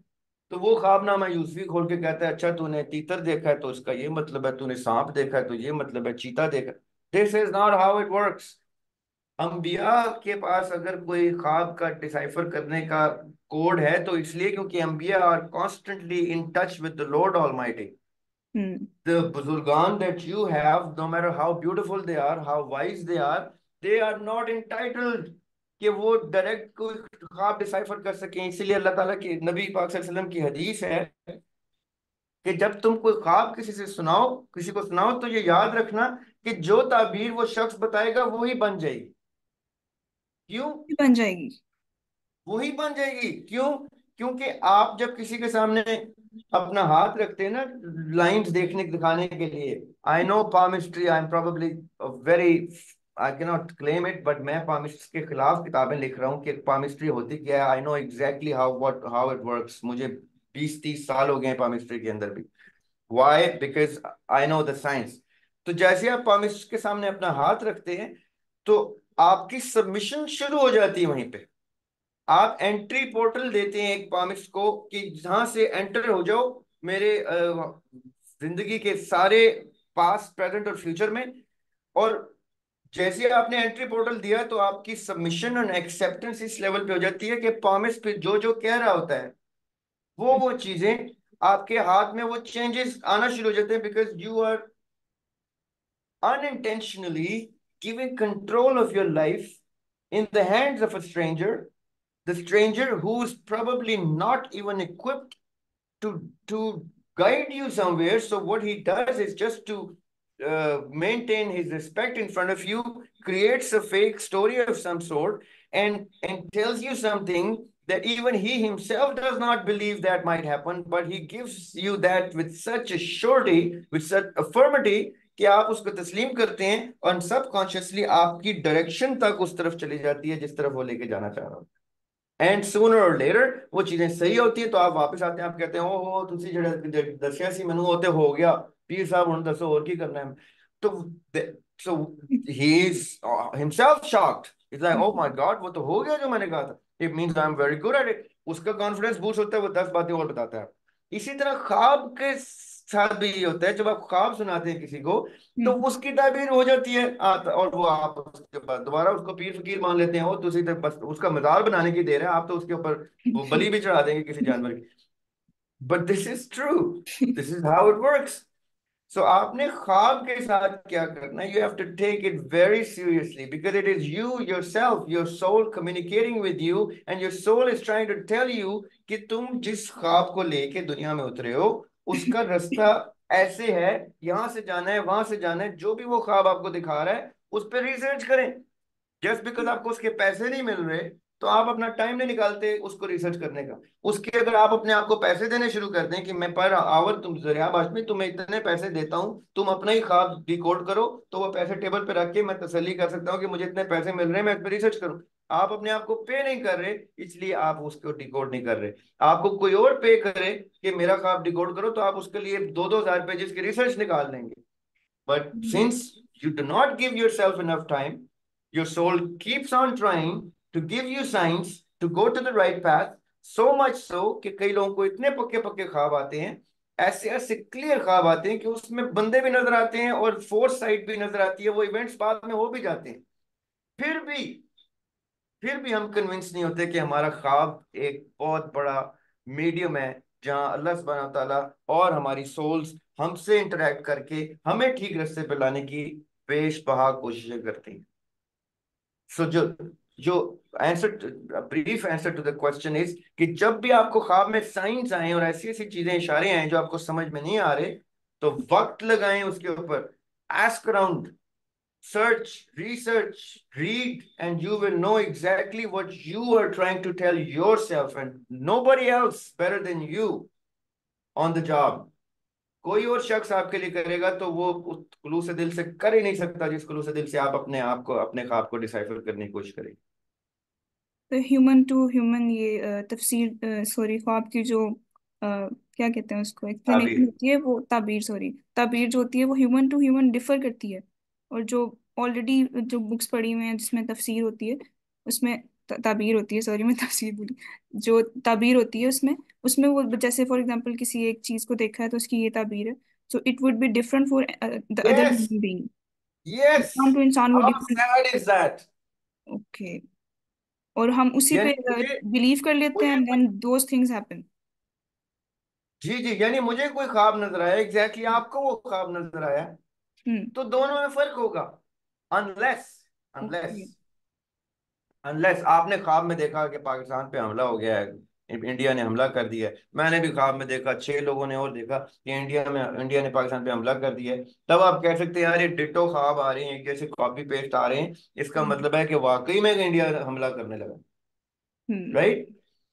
तो वो ख्वाबनामा यूसुफी खोल के कहता है अच्छा तूने तीतर देखा है तो इसका ये मतलब है तूने सांप देखा है तो ये मतलब है चीता देखा this is not how it works अंबिया के पास अगर कोई ख्वाब का डिसाइफर करने का कोड है तो इसलिए क्योंकि अंबिया are constantly in touch with the lord almighty the buzurgan that you have no matter how beautiful they are how wise they are they are not entitled कि वो डायरेक्ट कोई ख्वाब डिसाइफर कर सकें। इसीलिए अल्लाह ताला की नबी पाक वसल्लम की हदीस है कि जब तुम कोई ख्वाब किसी से सुनाओ किसी को सुनाओ तो ये याद रखना कि जो ताबीर वो शख्स बताएगा वो ही बन जाएगी। क्यों? बन जाएगी। वही बन जाएगी। क्यों? क्योंकि आप जब किसी के सामने अपना हाथ रखते हैं ना लाइंस देखने दिखाने के लिए I know palmistry I am probably very I can not claim it but मैं पामिस्ट्री के खिलाफ किताबें लिख रहा हूँ कि पामिस्ट्री होती क्या है? I know exactly how what how it works मुझे बीस, तीस साल हो गए हैं पामिस्ट्री के अंदर भी। Why because I know the science तो जैसे आप पामिस्ट्री के सामने अपना हाथ रखते हैं तो आपकी सबमिशन शुरू हो जाती है वहीं पे। आप एंट्री पोर्टल देते हैं एक पामिस्ट को कि जहाँ से एंटर हो जाओ, मेरे ज़िंदगी के सारे पास प्रेजेंट और फ्यूचर में। और जैसे आपने एंट्री पोर्टल दिया तो आपकी सबमिशन और एक्सेप्टेंस इस लेवल पे हो जाती है कि प्रॉमिस पे जो जो कह रहा होता है, वो वो चीज़ें आपके हाथ में वो चेंजेस आना शुरू हो जाते हैं because you are unintentionally giving control of your life in the hands of a stranger the stranger who is probably not even equipped to to guide you somewhere so what he does is just to uh, maintain his respect in front of you, creates a fake story of some sort, and and tells you something that even he himself does not believe that might happen, but he gives you that with such a surety, with such affirmity कि आप उसको तस्लीम करते हैं और subconsciously आपकी direction तक उस तरफ़ चली जाती है जिस तरफ़ वो लेके जाना चाह रहा हो एंड सूनर और लेटर वो चीज़ें सही होती है तो आप वापस आते हैं आप कहते हैं ओ तुम जो दसिया सी मैनू होते हो गया पीर साहब हम दसो और की करना है तो so he is himself shocked it's like oh my god वो तो हो गया जो मैंने कहा था. It means I am very good at it उसका कॉन्फिडेंस बूस्ट होता है वो दस बातें और बताता है। इसी तरह ख्वाब के साथ भी ये होता है जब आप ख्वाब सुनाते हैं किसी को तो हम्म। उसकी तबीर हो जाती है आता और वो आप उसके बाद दोबारा उसको पीर फकीर मान लेते हैं और दूसरी तरफ़ बस उसका मजार बनाने की देर है आप तो उसके ऊपर बलि भी चढ़ा देंगे किसी जानवर की। But this is true this is how it works so आपने ख्वाब के साथ क्या करना you have to take it very seriously because it is you yourself your soul communicating with you and your soul is trying to tell you कि तुम जिस ख्वाब को लेके दुनिया में उतरे हो, उसका रास्ता ऐसे है, यहाँ से जाना है, वहाँ से जाना है, जो भी वो ख्वाब आपको दिखा रहा है, उस पर रिसर्च करें। जस्ट बिकॉज़ आपको उसके पैसे नहीं मिल रहे तो आप अपना टाइम नहीं निकालते उसको रिसर्च करने का। उसके अगर आप अपने आप को पैसे देने शुरू कर दें कि मैं पर आवर तुम ज़रिया में तुम्हें इतने पैसे देता हूँ तुम अपना ही खाब डिकोड करो तो वो पैसे टेबल पे रख के मैं तसली कर सकता हूँ कि मुझे इतने पैसे मिल रहे हैं मैं इस पर रिसर्च करूँ। आप अपने आप को पे नहीं कर रहे इसलिए आप उसको डिकोड नहीं कर रहे। आपको कोई और पे करे कि मेरा ख्वाब डिकोड करो तो आप उसके लिए दो दो हज़ार पेजेस की रिसर्च निकाल लेंगे। But since you do not give yourself enough time your soul keeps on trying to give you signs to go to the right path so much so कि कई लोगों को इतने पक्के पक्के ख्वाब आते हैं, ऐसे ऐसे क्लियर ख्वाब आते हैं कि उसमें बंदे भी नज़र आते हैं और फोर्स साइड भी नज़र आती है, वो इवेंट्स बाद में हो भी जाते हैं। फिर भी फिर भी हम कन्विंस नहीं होते कि हमारा ख्वाब एक बहुत बड़ा मीडियम है, जहाँ अल्लाह सुब्हानहू व तआला और हमारी सोल्स हमसे इंटरेक्ट करके हमें ठीक रास्ते पर लाने की पेश बहा कोशिशें करती हैं। सो जो answer brief answer to the question is कि जब भी आपको ख्वाब में साइंस आए और ऐसी ऐसी चीज़ें, इशारे आए जो आपको समझ में नहीं आ रहे तो वक्त लगाएँ उसके ऊपर। Ask around search, research, read, and you will know exactly what you are trying to tell yourself and nobody else better than you on the job. कोई और शख्स आपके लिए करेगा तो वो उस से दिल से कर ही नहीं सकता जिस क्लू से दिल से आप अपने आप को, अपने ख्वाब को डिसाइफर करने की कोशिश करेंगे ह्यूमन टू ह्यूमन ये तफसीर सॉरी ख्वाब की जो uh, क्या कहते हैं उसको एक्सप्लेनेशन होती है वो ताबीर सॉरी ताबीर जो होती है वो ह्यूमन टू ह्यूमन डिफर करती है। और जो ऑलरेडी जो बुक्स पढ़ी हुई हैं जिसमें तफसीर होती है उसमें ताबीर होती है सॉरी मैं तफसीर बोली जो ताबीर होती है उसमें उसमें वो जैसे फॉर एग्जांपल किसी एक चीज़ को देखा है तो उसकी ये ताबीर है। So it would be different for the other human being yes इंसान टू इंसान वो how different sad is that okay और हम उसी पे मुझे बिलीव कर लेते हैं मुझे and then those things happen जी जी यानी मुझे कोई ख्वाब नज़र आया एग्जैक्टली exactly आपको वो ख्वाब नज़र आया हम्म। तो दोनों में फ़र्क होगा अनलेस अनलेस ओके अनलेस आपने ख्वाब में देखा कि पाकिस्तान पे हमला हो गया है इंडिया ने हमला कर दिया है। मैंने भी ख्वाब में देखा छह लोगों ने और देखा कि इंडिया में इंडिया ने पाकिस्तान पे हमला कर दिया है। तब आप कह सकते हैं यार ये डिटो ख्वाब आ रहे हैं जैसे कॉपी पेस्ट आ रहे हैं इसका हम्म। मतलब है कि वाकई में इंडिया हमला करने लगा। हम्म। राइट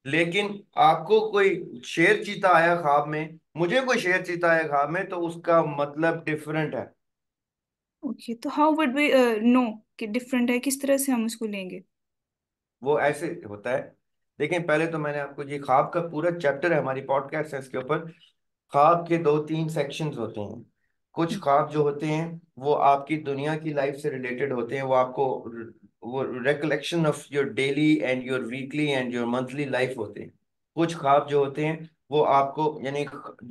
लेकिन आपको कोई शेर चीता आया ख्वाब में मुझे कोई शेर चीता आया ख्वाब में तो उसका मतलब डिफरेंट है। ओके तो हाउ वुड वी नो कि डिफरेंट है किस तरह से हम उसको लेंगे? वो ऐसे होता है लेकिन पहले तो मैंने आपको ये ख्वाब का पूरा चैप्टर है हमारी पॉडकास्ट है इसके ऊपर। ख्वाब के दो तीन सेक्शंस होते हैं। कुछ हम्म। ख्वाब जो होते हैं वो आपकी दुनिया की लाइफ से रिलेटेड होते हैं। वो आपको वो recollection of your daily and your weekly and your monthly life होते हैं। कुछ ख्वाब जो होते हैं वो आपको यानी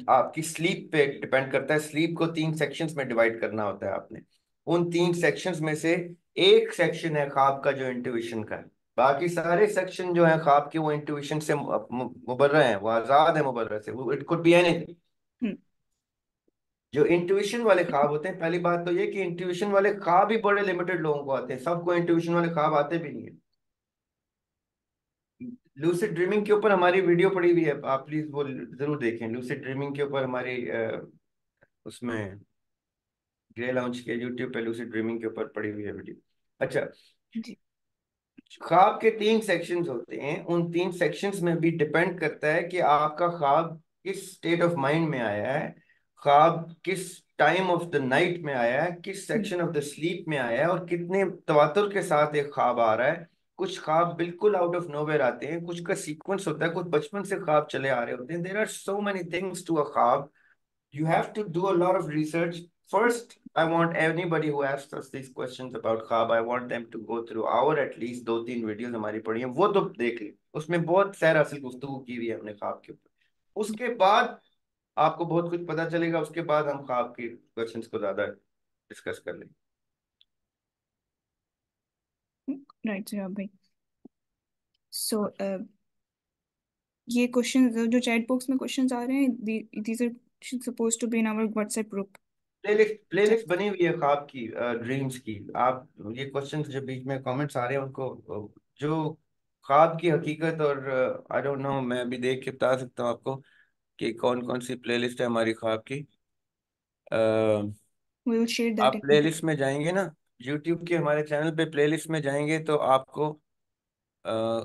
आपकी स्लीप पे डिपेंड करता है। स्लीप को तीन सेक्शंस में डिवाइड करना होता है आपने। उन तीन सेक्शंस में से एक सेक्शन है ख्वाब का जो इंट्यूशन का। है बाकी सारे सेक्शन जो है ख्वाब के वो इंट्यूशन से मुबर्रा है वो आज़ाद है मुबर्रा से इट कुड बी एनीथिंग जो इंट्यूशन वाले ख्वाब होते हैं पहली बात तो ये कि इंट्यूशन वाले ख्वाब भी बड़े लिमिटेड लोगों को आते हैं सबको इंट्यूशन वाले ख्वाब आते भी नहीं है। लूसिड ड्रीमिंग के ऊपर हमारी वीडियो पड़ी हुई है आप प्लीज़ वो ज़रूर देखें लूसिड ड्रीमिंग के ऊपर हमारी उसमें ग्रे लाउंज के यूट्यूब पे लूसिड ड्रीमिंग के ऊपर पड़ी हुई है वीडियो अच्छा जी। ख्वाब के तीन सेक्शंस होते हैं। उन तीन सेक्शंस में भी डिपेंड करता है कि आपका ख्वाब किस स्टेट ऑफ़ माइंड में आया है ख्वाब किस टाइम ऑफ़ द नाइट में आया है किस सेक्शन ऑफ़ द स्लीप में आया है और कितने तवातुर के साथ एक ख्वाब आ रहा है। कुछ ख्वाब बिल्कुल आउट ऑफ़ नोवेयर आते हैं कुछ का सीक्वेंस होता है कुछ बचपन से ख्वाब चले आ रहे होते हैं। There are so many things to a ख्वाब you have to do a lot of research. First, I want anybody who asks us these questions about Khab, I want them to go through our at least दो तीन videos हमारी पड़ी हैं वो तो देख लें। उसमें बहुत सैर हासिल गुफ्तगू की हुई है हमने ख्वाब के ऊपर। उसके बाद आपको बहुत कुछ पता चलेगा उसके बाद हम ख्वाब के क्वेश्चंस को ज़्यादा डिस्कस कर लेंगे। राइट जवाब भाई। सो ये क्वेश्चन जो चैट बॉक्स में क्वेश्चंस आ रहे हैं these are suppose to be in our WhatsApp group playlist playlist बनी हुई है ख्वाब की ड्रीम्स की। आप ये क्वेश्चंस जो बीच में कमेंट्स आ रहे हैं उनको जो ख्वाब की हकीकत और आई डोंट नो मैं अभी देख के बता सकता हूँ आपको कि कौन कौन सी प्लेलिस्ट है हमारी ख्वाब की। विल शेयर आप प्लेलिस्ट में जाएँगे ना यूट्यूब के हमारे चैनल पे प्लेलिस्ट में जाएँगे तो आपको अ,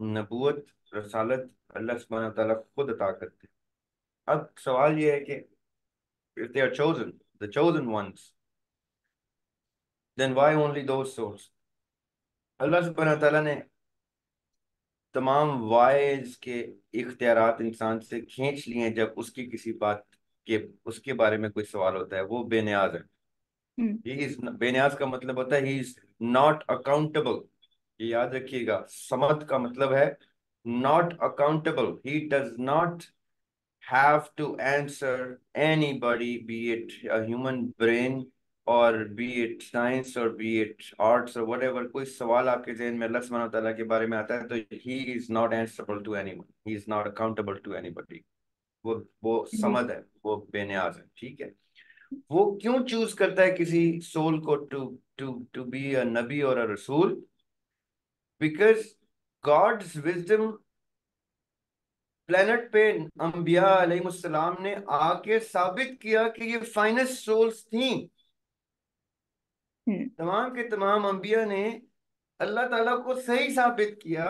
नबूवत रसालत अल्लाह सुब्हानहू व तआला खुद अता करते हैं। अब सवाल ये है कि if they are chosen the chosen ones then why only those souls? अल्लाह सुब्हानहू व तआला ने तमाम वाइज के इख्तियारात इंसान से खींच लिए हैं जब उसकी किसी बात के उसके बारे में कोई सवाल होता है वो बेनियाज है। हम्म। ही इज़ बेनियाज का मतलब होता है ही इज़ नॉट अकाउंटेबल ये याद रखिएगा, समत का मतलब है not accountable he does not have to answer anybody be it human brain और बी इट साइंस और बी इट आर्ट्स और वट एवर कोई सवाल आपके जहन में, अल्लाह सुबहान तआला के बारे में आता है तो he is not answerable to anyone he is not accountable to anybody वो वो समद है, वो बेनियाज है, ठीक है? वो क्यों चूज़ करता है किसी सोल को to to to be a नबी और अ रसूल? बिकॉज़ गॉड्स विजडम प्लेनेट पे अंबिया अलैहिस्सलाम ने आके साबित किया कि ये फाइनेस्ट सोल्स थी। तमाम के तमाम अंबिया ने अल्लाह ताला को सही साबित किया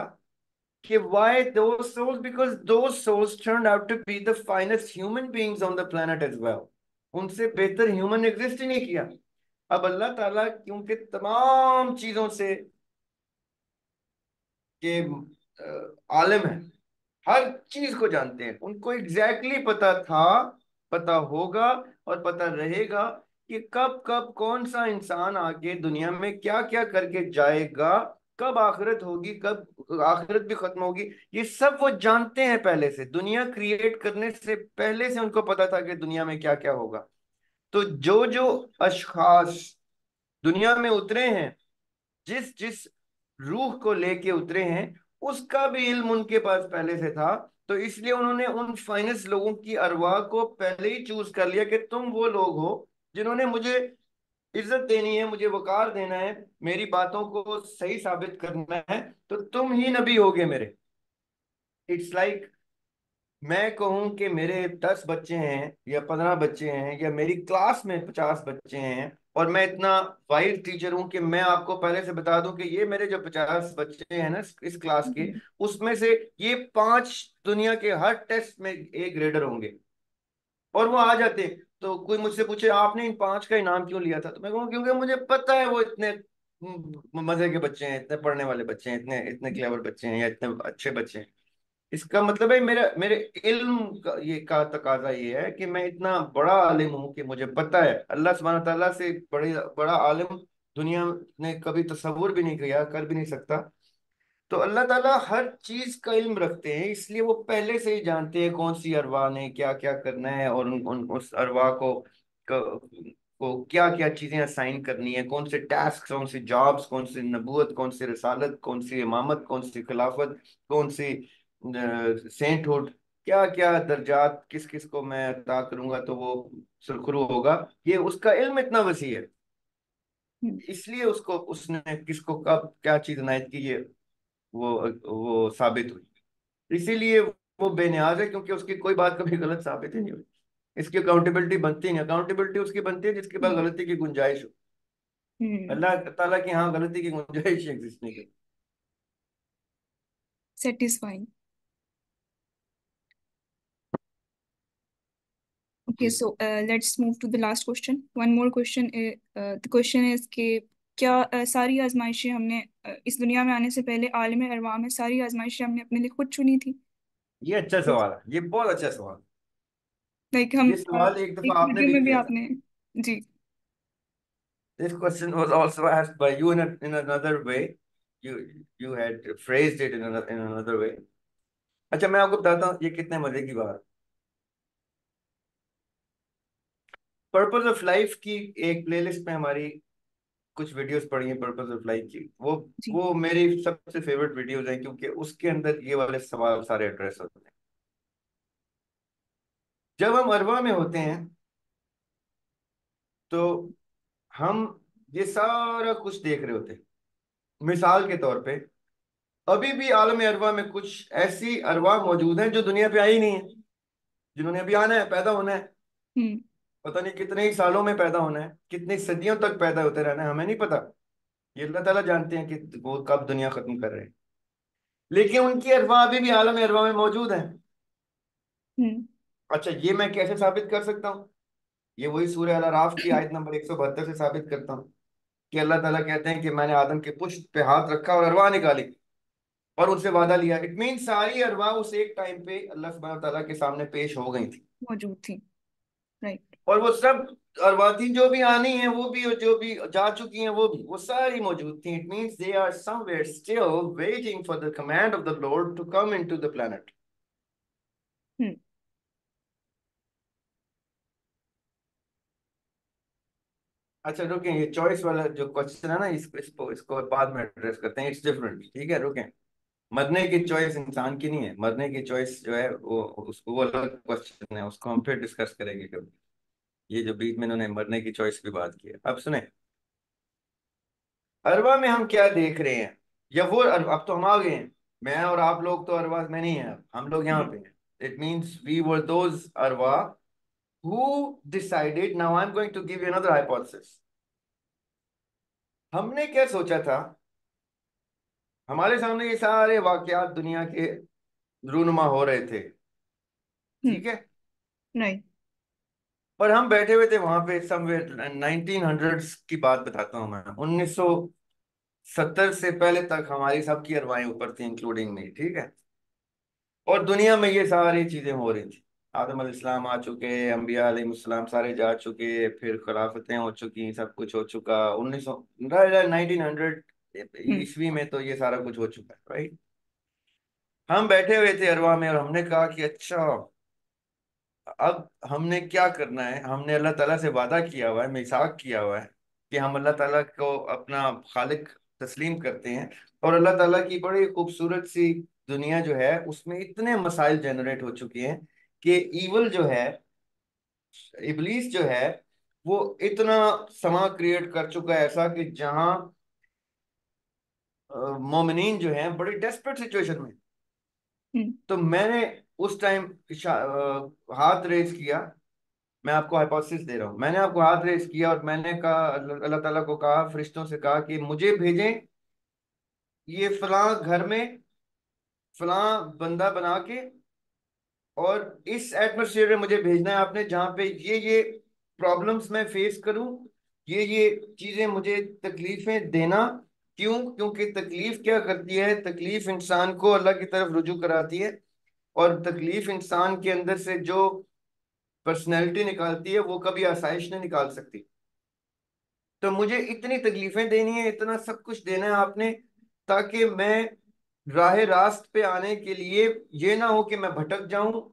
कि why those souls? Because those souls turned out to be the finest human beings on the planet as well. उनसे बेहतर ह्यूमन एग्जिस्ट ही नहीं किया। अब अल्लाह ताला क्योंकि तमाम चीज़ों से के आलिम है। हर चीज़ को जानते हैं। उनको एग्जैक्टली exactly पता था, पता होगा और पता रहेगा कि कब कब कौन सा इंसान आके दुनिया में क्या क्या करके जाएगा, कब आखिरत होगी, कब आखिरत भी खत्म होगी, ये सब वो जानते हैं पहले से। दुनिया क्रिएट करने से पहले से उनको पता था कि दुनिया में क्या क्या होगा। तो जो जो अशखास दुनिया में उतरे हैं जिस जिस रूह को लेके उतरे हैं उसका भी इल्म उनके पास पहले से था तो इसलिए उन्होंने उन फाइनेस्ट लोगों की अरवाह को पहले ही चूज़ कर लिया कि तुम वो लोग हो जिन्होंने मुझे इज़्ज़त देनी है मुझे वकार देना है मेरी बातों को सही साबित करना है तो तुम ही नबी होगे मेरे। इट्स लाइक like, मैं कहूँ कि मेरे दस बच्चे हैं या पंद्रह बच्चे हैं या मेरी क्लास में पचास बच्चे हैं और मैं इतना वाइल्ड टीचर हूँ कि मैं आपको पहले से बता दूँ कि ये मेरे जो पचास बच्चे हैं ना इस क्लास के उसमें से ये पाँच दुनिया के हर टेस्ट में ए ग्रेडर होंगे। और वो आ जाते तो कोई मुझसे पूछे आपने इन पाँच का इनाम क्यों लिया था? तो मैं कहूँ क्योंकि मुझे पता है वो इतने मज़े के बच्चे हैं इतने पढ़ने वाले बच्चे हैं इतने इतने क्लेवर बच्चे हैं या इतने अच्छे बच्चे हैं। इसका मतलब है मेरा मेरे इल्म का ये का तकाजा ये है कि मैं इतना बड़ा आलिम हूँ कि मुझे पता है अल्लाह सुब्हानहू तआला से बड़े बड़ा आलिम दुनिया ने कभी तस्वुर भी नहीं किया कर भी नहीं सकता। तो अल्लाह ताला हर चीज़ का इल्म रखते हैं इसलिए वो पहले से ही जानते हैं कौन सी अरवा ने क्या क्या करना है और उन, उन उस अरवा को को क्या क्या चीज़ें असाइन करनी है कौन से टास्क कौन सी जॉब्स कौन सी नबूत कौन सी रसालत कौन सी इमामत कौन सी खिलाफत कौन सी सेंटहुड क्या क्या दर्जात किस किस को मैं अता करूँगा तो वो सुरखरू होगा? ये उसका इल्म इतना वसी है। इसलिए उसको उसने किसको कब क्या चीज़ इनायत की ये वो वो साबित हुई। इसीलिए वो बेनियाज है क्योंकि उसकी कोई बात कभी गलत साबित ही नहीं हुई। इसकी अकाउंटेबिलिटी बनती नहीं अकाउंटेबिलिटी उसकी बनती है जिसके पास गलती की गुंजाइश हो। अल्लाह ताला की यहाँ गलती की गुंजाइश एग्जिस्ट नहीं करती satisfying Okay, so uh, let's move to the last question. One more question. Uh, uh, the question is कि क्या uh, सारी आजमाइशें हमने uh, इस दुनिया में आने से पहले आलम अरवा में सारी आजमाइशें हमने अपने लिए खुद चुनी थी ये अच्छा सवाल है ये बहुत अच्छा सवाल लाइक हम ये सवाल एक दफ़ा आपने वीडियो में भी आपने जी This question was also asked by you in, a, in another way. You you had phrased it in another, in another way. अच्छा मैं आपको बताता हूँ ये कितने मज़े की बात पर्पस ऑफ़ लाइफ की एक प्लेलिस्ट में हमारी कुछ वीडियोस पड़ी हैं पर्पस ऑफ़ लाइफ की। वो वो मेरी सबसे फेवरेट वीडियोस हैं क्योंकि उसके अंदर ये वाले सवाल सारे एड्रेस होते हैं। जब हम अरवा में होते हैं तो हम ये सारा कुछ देख रहे होते हैं। मिसाल के तौर पे अभी भी आलम अरवा में कुछ ऐसी अरवा मौजूद हैं जो दुनिया पे आई नहीं है जिन्होंने अभी आना है पैदा होना है। हम्म। पता नहीं कितने ही सालों में पैदा होना है कितनी सदियों तक पैदा होते रहना है हमें नहीं पता। ये अल्लाह ताला जानते हैं कि वो कब दुनिया खत्म कर रहे हैं। लेकिन उनकी अरवा अभी भी आलम अरवा में मौजूद है। हम्म। अच्छा ये मैं कैसे साबित कर सकता हूँ? ये वही सूर्य अल अराफ की आयत नंबर एक सौ बहत्तर से साबित करता हूँ कि अल्लाह ताला कहते हैं कि मैंने आदम के पुष्ट पे हाथ रखा और अरवा निकाली और उनसे वादा लिया। इट मीन सारी अरवा उस एक टाइम पे अल्लाह तआला के सामने पेश हो गई थी। मौजूद थी। और वो सब अरवा थी जो भी आनी है वो भी और जो भी जा चुकी हैं वो भी वो सारी मौजूद थी। It means they are somewhere still waiting for the command of the lord to come into the planet अच्छा रुकें ये चॉइस वाला जो क्वेश्चन है ना इस, इसको इसको बाद में एड्रेस करते हैं। इट्स डिफरेंट ठीक है रुकें। मरने की चॉइस इंसान की नहीं है। मरने की चॉइस जो है वो उसको वो अलग क्वेश्चन है उसको हम फिर डिस्कस करेंगे कभी। ये जो बीच में इन्होंने मरने की चॉइस की बात की है। अब सुने। अरवा में हम क्या देख रहे हैं? या वो अब तो हम आ गए हैं। मैं और आप लोग तो अरवा में नहीं है हम लोग यहाँ पे हैं। It means we were those Arwa who decided now i'm going to give you another hypothesis. हमने क्या सोचा था? हमारे सामने ये सारे वाकयात दुनिया के रूनुमा हो रहे थे। ठीक है? नहीं। पर हम बैठे हुए थे वहाँ पे समवेयर नाइनटीन हंड्रेड्स की बात बताता हूँ मैं। उन्नीस सौ सत्तर से पहले तक हमारी सबकी अरवाएँ ऊपर थी इंक्लूडिंग मी ठीक है? और दुनिया में ये सारी चीज़ें हो रही थी। आदम इस्लाम आ चुके अम्बिया अलैहिस्सलाम सारे जा चुके फिर खिलाफतें हो चुकी सब कुछ हो चुका। उन्नीस सौ नाइनटीन हंड्रेड ईस्वी में तो ये सारा कुछ हो चुका है राइट हम बैठे हुए थे अरवा में और हमने कहा कि अच्छा अब हमने क्या करना है? हमने अल्लाह ताला से वादा किया हुआ है मिसाक किया हुआ है कि हम अल्लाह ताला को अपना खालिक तस्लीम करते हैं और अल्लाह ताला की बड़ी खूबसूरत सी दुनिया जो है उसमें इतने मसाइल जनरेट हो चुके हैं कि ईवल जो है इबलीस जो है वो इतना समा क्रिएट कर चुका है ऐसा कि जहाँ मोमिन जो है बड़ी डेस्परेट सिचुएशन में। तो मैंने उस टाइम हाथ रेज किया। मैं आपको हाइपोथेसिस दे रहा हूँ। मैंने आपको हाथ रेज किया और मैंने कहा अल्लाह ताला को कहा, फरिश्तों से कहा कि मुझे भेजें ये फला घर में फलां बंदा बना के और इस एटमोसफियर में मुझे भेजना है आपने, जहाँ पे ये ये प्रॉब्लम्स मैं फेस करूँ, ये ये चीज़ें मुझे तकलीफें देना। क्यों? क्योंकि तकलीफ़ क्या करती है? तकलीफ़ इंसान को अल्लाह की तरफ़ रुजू कराती है। और तकलीफ़ इंसान के अंदर से जो पर्सनैलिटी निकालती है, वो कभी आसाइश नहीं निकाल सकती। तो मुझे इतनी तकलीफें देनी है, इतना सब कुछ देना है आपने, ताकि मैं राह रास्त पे आने के लिए ये ना हो कि मैं भटक जाऊँ,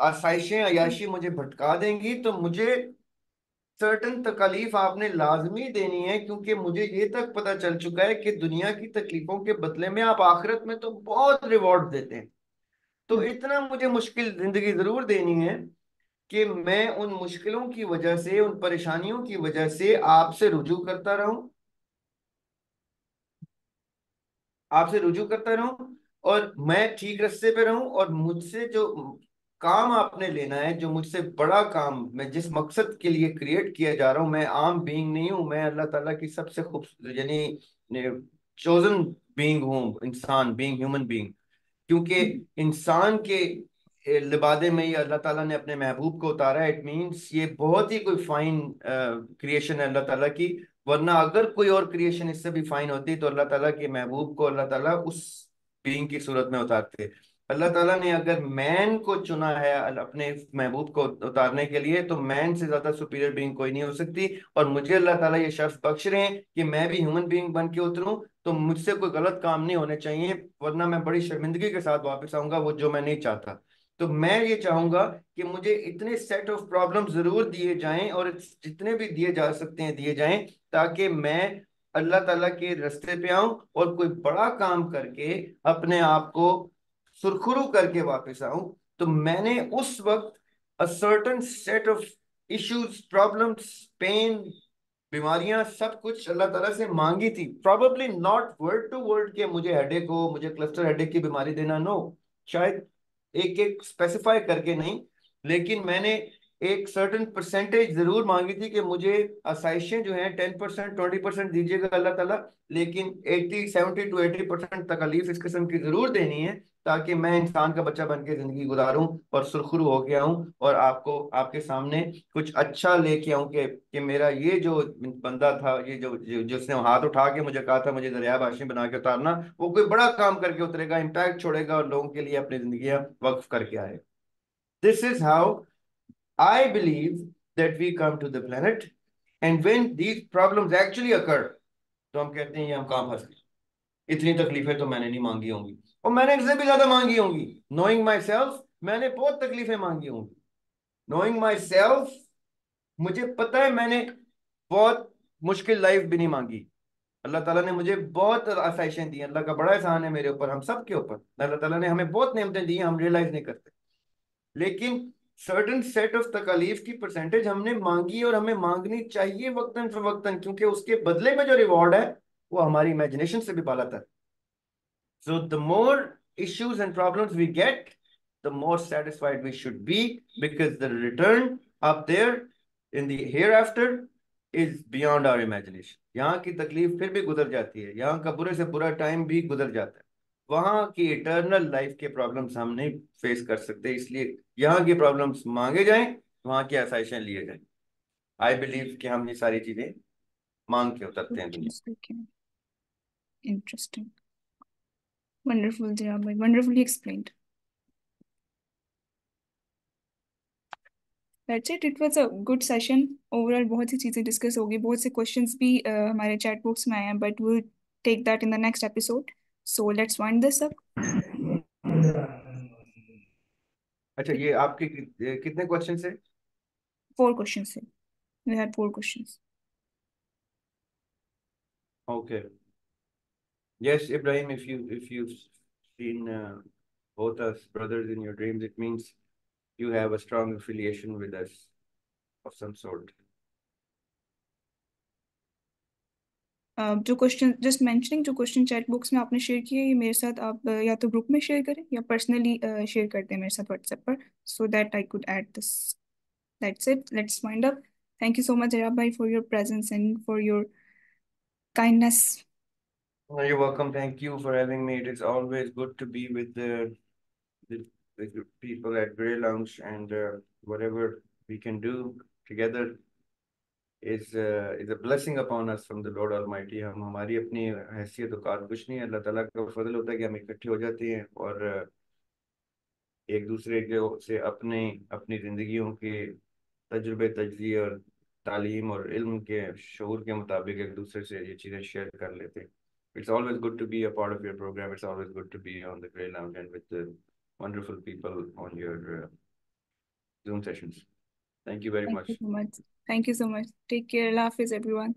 आसाइशें, अयाशी मुझे भटका देंगी। तो मुझे सर्टन तकलीफ़ आपने लाजमी देनी है, क्योंकि मुझे ये तक पता चल चुका है कि दुनिया की तकलीफों के बदले में आप आखिरत में तो बहुत रिवॉर्ड देते हैं। तो। इतना मुझे मुश्किल ज़िंदगी ज़रूर देनी है कि मैं उन मुश्किलों की वजह से, उन परेशानियों की वजह से आपसे रुजू करता रहूँ आपसे रुजू करता रहूँ और मैं ठीक रस्ते पे रहूँ और मुझसे जो काम आपने लेना है, जो मुझसे बड़ा काम मैं जिस मकसद के लिए क्रिएट किया जा रहा हूँ, मैं आम बीइंग नहीं हूँ, मैं अल्लाह ताला की सबसे खूब, यानी चोजन बीइंग हूँ, इंसान बीइंग ह्यूमन बीइंग क्योंकि इंसान के लिबादे में ही अल्लाह ताला ने अपने महबूब को उतारा इट मींस ये बहुत ही कोई फाइन क्रिएशन है अल्लाह ताला की। वरना अगर कोई और क्रिएशन इससे भी फाइन होती तो अल्लाह ताला के महबूब को अल्लाह ताला उस बीइंग की सूरत में उतारते। अल्लाह ताला ने अगर मैन को चुना है अपने महबूब को उतारने के लिए तो मैन से ज़्यादा सुपीरियर बींग कोई नहीं हो सकती। और मुझे अल्लाह ताला ये शर्फ बख्श रहे हैं कि मैं भी ह्यूमन बींग बन के उतरूं तो मुझसे कोई गलत काम नहीं होने चाहिए, वरना मैं बड़ी शर्मिंदगी के साथ वापस आऊँगा, वो जो मैं नहीं चाहता। तो मैं ये चाहूँगा कि मुझे इतने सेट ऑफ़ प्रॉब्लम ज़रूर दिए जाएँ और जितने भी दिए जा सकते हैं, दिए जाएँ, ताकि मैं अल्लाह ताला के रस्ते पे आऊँ और कोई बड़ा काम करके अपने आप को सुरखुरु करके वापस आऊँ। तो मैंने उस वक्त a certain set of issues problems pain बीमारियाँ सब कुछ अल्लाह तला से मांगी थी। Probably not word to word के मुझे हेडेक हो, मुझे क्लस्टर हेडेक की बीमारी देना नो शायद एक एक स्पेसिफाई करके नहीं, लेकिन मैंने एक सर्टन परसेंटेज ज़रूर मांगी थी कि मुझे आसाइशें जो हैं टेन परसेंट ट्वेंटी परसेंट दीजिएगा अल्लाह ताला, लेकिन eighty seventy to eighty percent तकलीफ़ इस किस्म की ज़रूर देनी है ताकि मैं इंसान का बच्चा बन के ज़िंदगी गुजारूं और सुरखुरु होके आऊँ और आपको, आपके सामने कुछ अच्छा लेके आऊँ कि कि मेरा ये जो बंदा था, ये जो जिसने हाथ उठा के मुझे कहा था, मुझे दरिया बाशी बना के उतारना, वो कोई बड़ा काम करके उतरेगा इम्पैक्ट छोड़ेगा और लोगों के लिए अपनी ज़िंदगी वक्फ करके आएगा। This is how I believe that we come to the planet and when these problems actually occur, तो हम कहते हैं ये हम कहाँ फंस गए। इतनी तकलीफें तो मैंने नहीं मांगी होंगी। और मैंने इससे भी ज़्यादा मांगी होंगी। नोइंग माई सेल्फ मैंने बहुत तकलीफें मांगी होंगी। नोइंग माई सेल्फ मुझे पता है मैंने बहुत मुश्किल लाइफ भी नहीं मांगी। अल्लाह ताला ने मुझे बहुत आसाइशें दी अल्लाह का बड़ा एहसान है मेरे ऊपर हम सब के ऊपर। अल्लाह ताला ने हमें बहुत नेमतें दी हम रियलाइज़ नहीं करते। लेकिन सर्टन सेट ऑफ़ तकालीफ की परसेंटेज हमने मांगी और हमें मांगनी चाहिए वक्तन फवक्तन क्योंकि उसके बदले में जो रिवॉर्ड है, वो हमारी इमेजिनेशन से भी बाला था so the more issues and problems we get, the more satisfied we should be, because the return up there in the hereafter is beyond our imagination. यहाँ की तकलीफ़ फिर भी गुजर जाती है। यहाँ का बुरे से बुरा टाइम भी गुजर जाता है। वहाँ की इटर्नल लाइफ के प्रॉब्लम्स हम नहीं फेस कर सकते इसलिए यहाँ की प्रॉब्लम्स मांगे जाएँ वहाँ की आसाइशें लिए जाएँ। आई बिलीव कि हम ये सारी चीज़ें मांग के उतरते हैं दुनिया। इंटरेस्टिंग वंडरफुल जी भाई wonderfully explained that's it it was a good session overall बहुत सी चीज़ें डिस्कस होगी। बहुत से क्वेश्चंस भी uh, हमारे चैट बॉक्स में आए हैं but will take that in the next episode so let's wind this up अच्छा ये आपके कितने क्वेश्चन है फोर क्वेश्चन है we had four questions okay yes ibrahim if you if you've seen uh, both us brothers in your dreams it means you have a strong affiliation with us of some sort जो question just mentioning जो question chat box में आपने share किए ये मेरे साथ आप या तो ग्रुप में शेयर करें या पर्सनली शेयर कर दें मेरे साथ व्हाट्सएप पर so that I could add this that's it let's wind up thank you so much जराब भाई for your presence and for your kindness. You're welcome. Thank you for having me. It is always good to be with the, the, the people at Grey Lounge and uh, whatever we can do together. Is uh, is a blessing upon us from the Lord Almighty हम हमारी अपनी हैसियत औकात कुछ नहीं है अल्लाह ताला का फजल होता है कि हम इकट्ठे हो जाते हैं और एक दूसरे के से अपने अपनी ज़िंदगियों के तजुर्बे तजिए और तालीम और इल्म के शूर के मुताबिक एक दूसरे से ये चीज़ें शेयर कर लेते हैं It's always good to be a part of your program. It's always good to be on the Grey Lounge and with the wonderful people on your uh, Zoom sessions. Thank you very Thank much. you so much. Thank you so much. Take care. Allah Hafiz, everyone.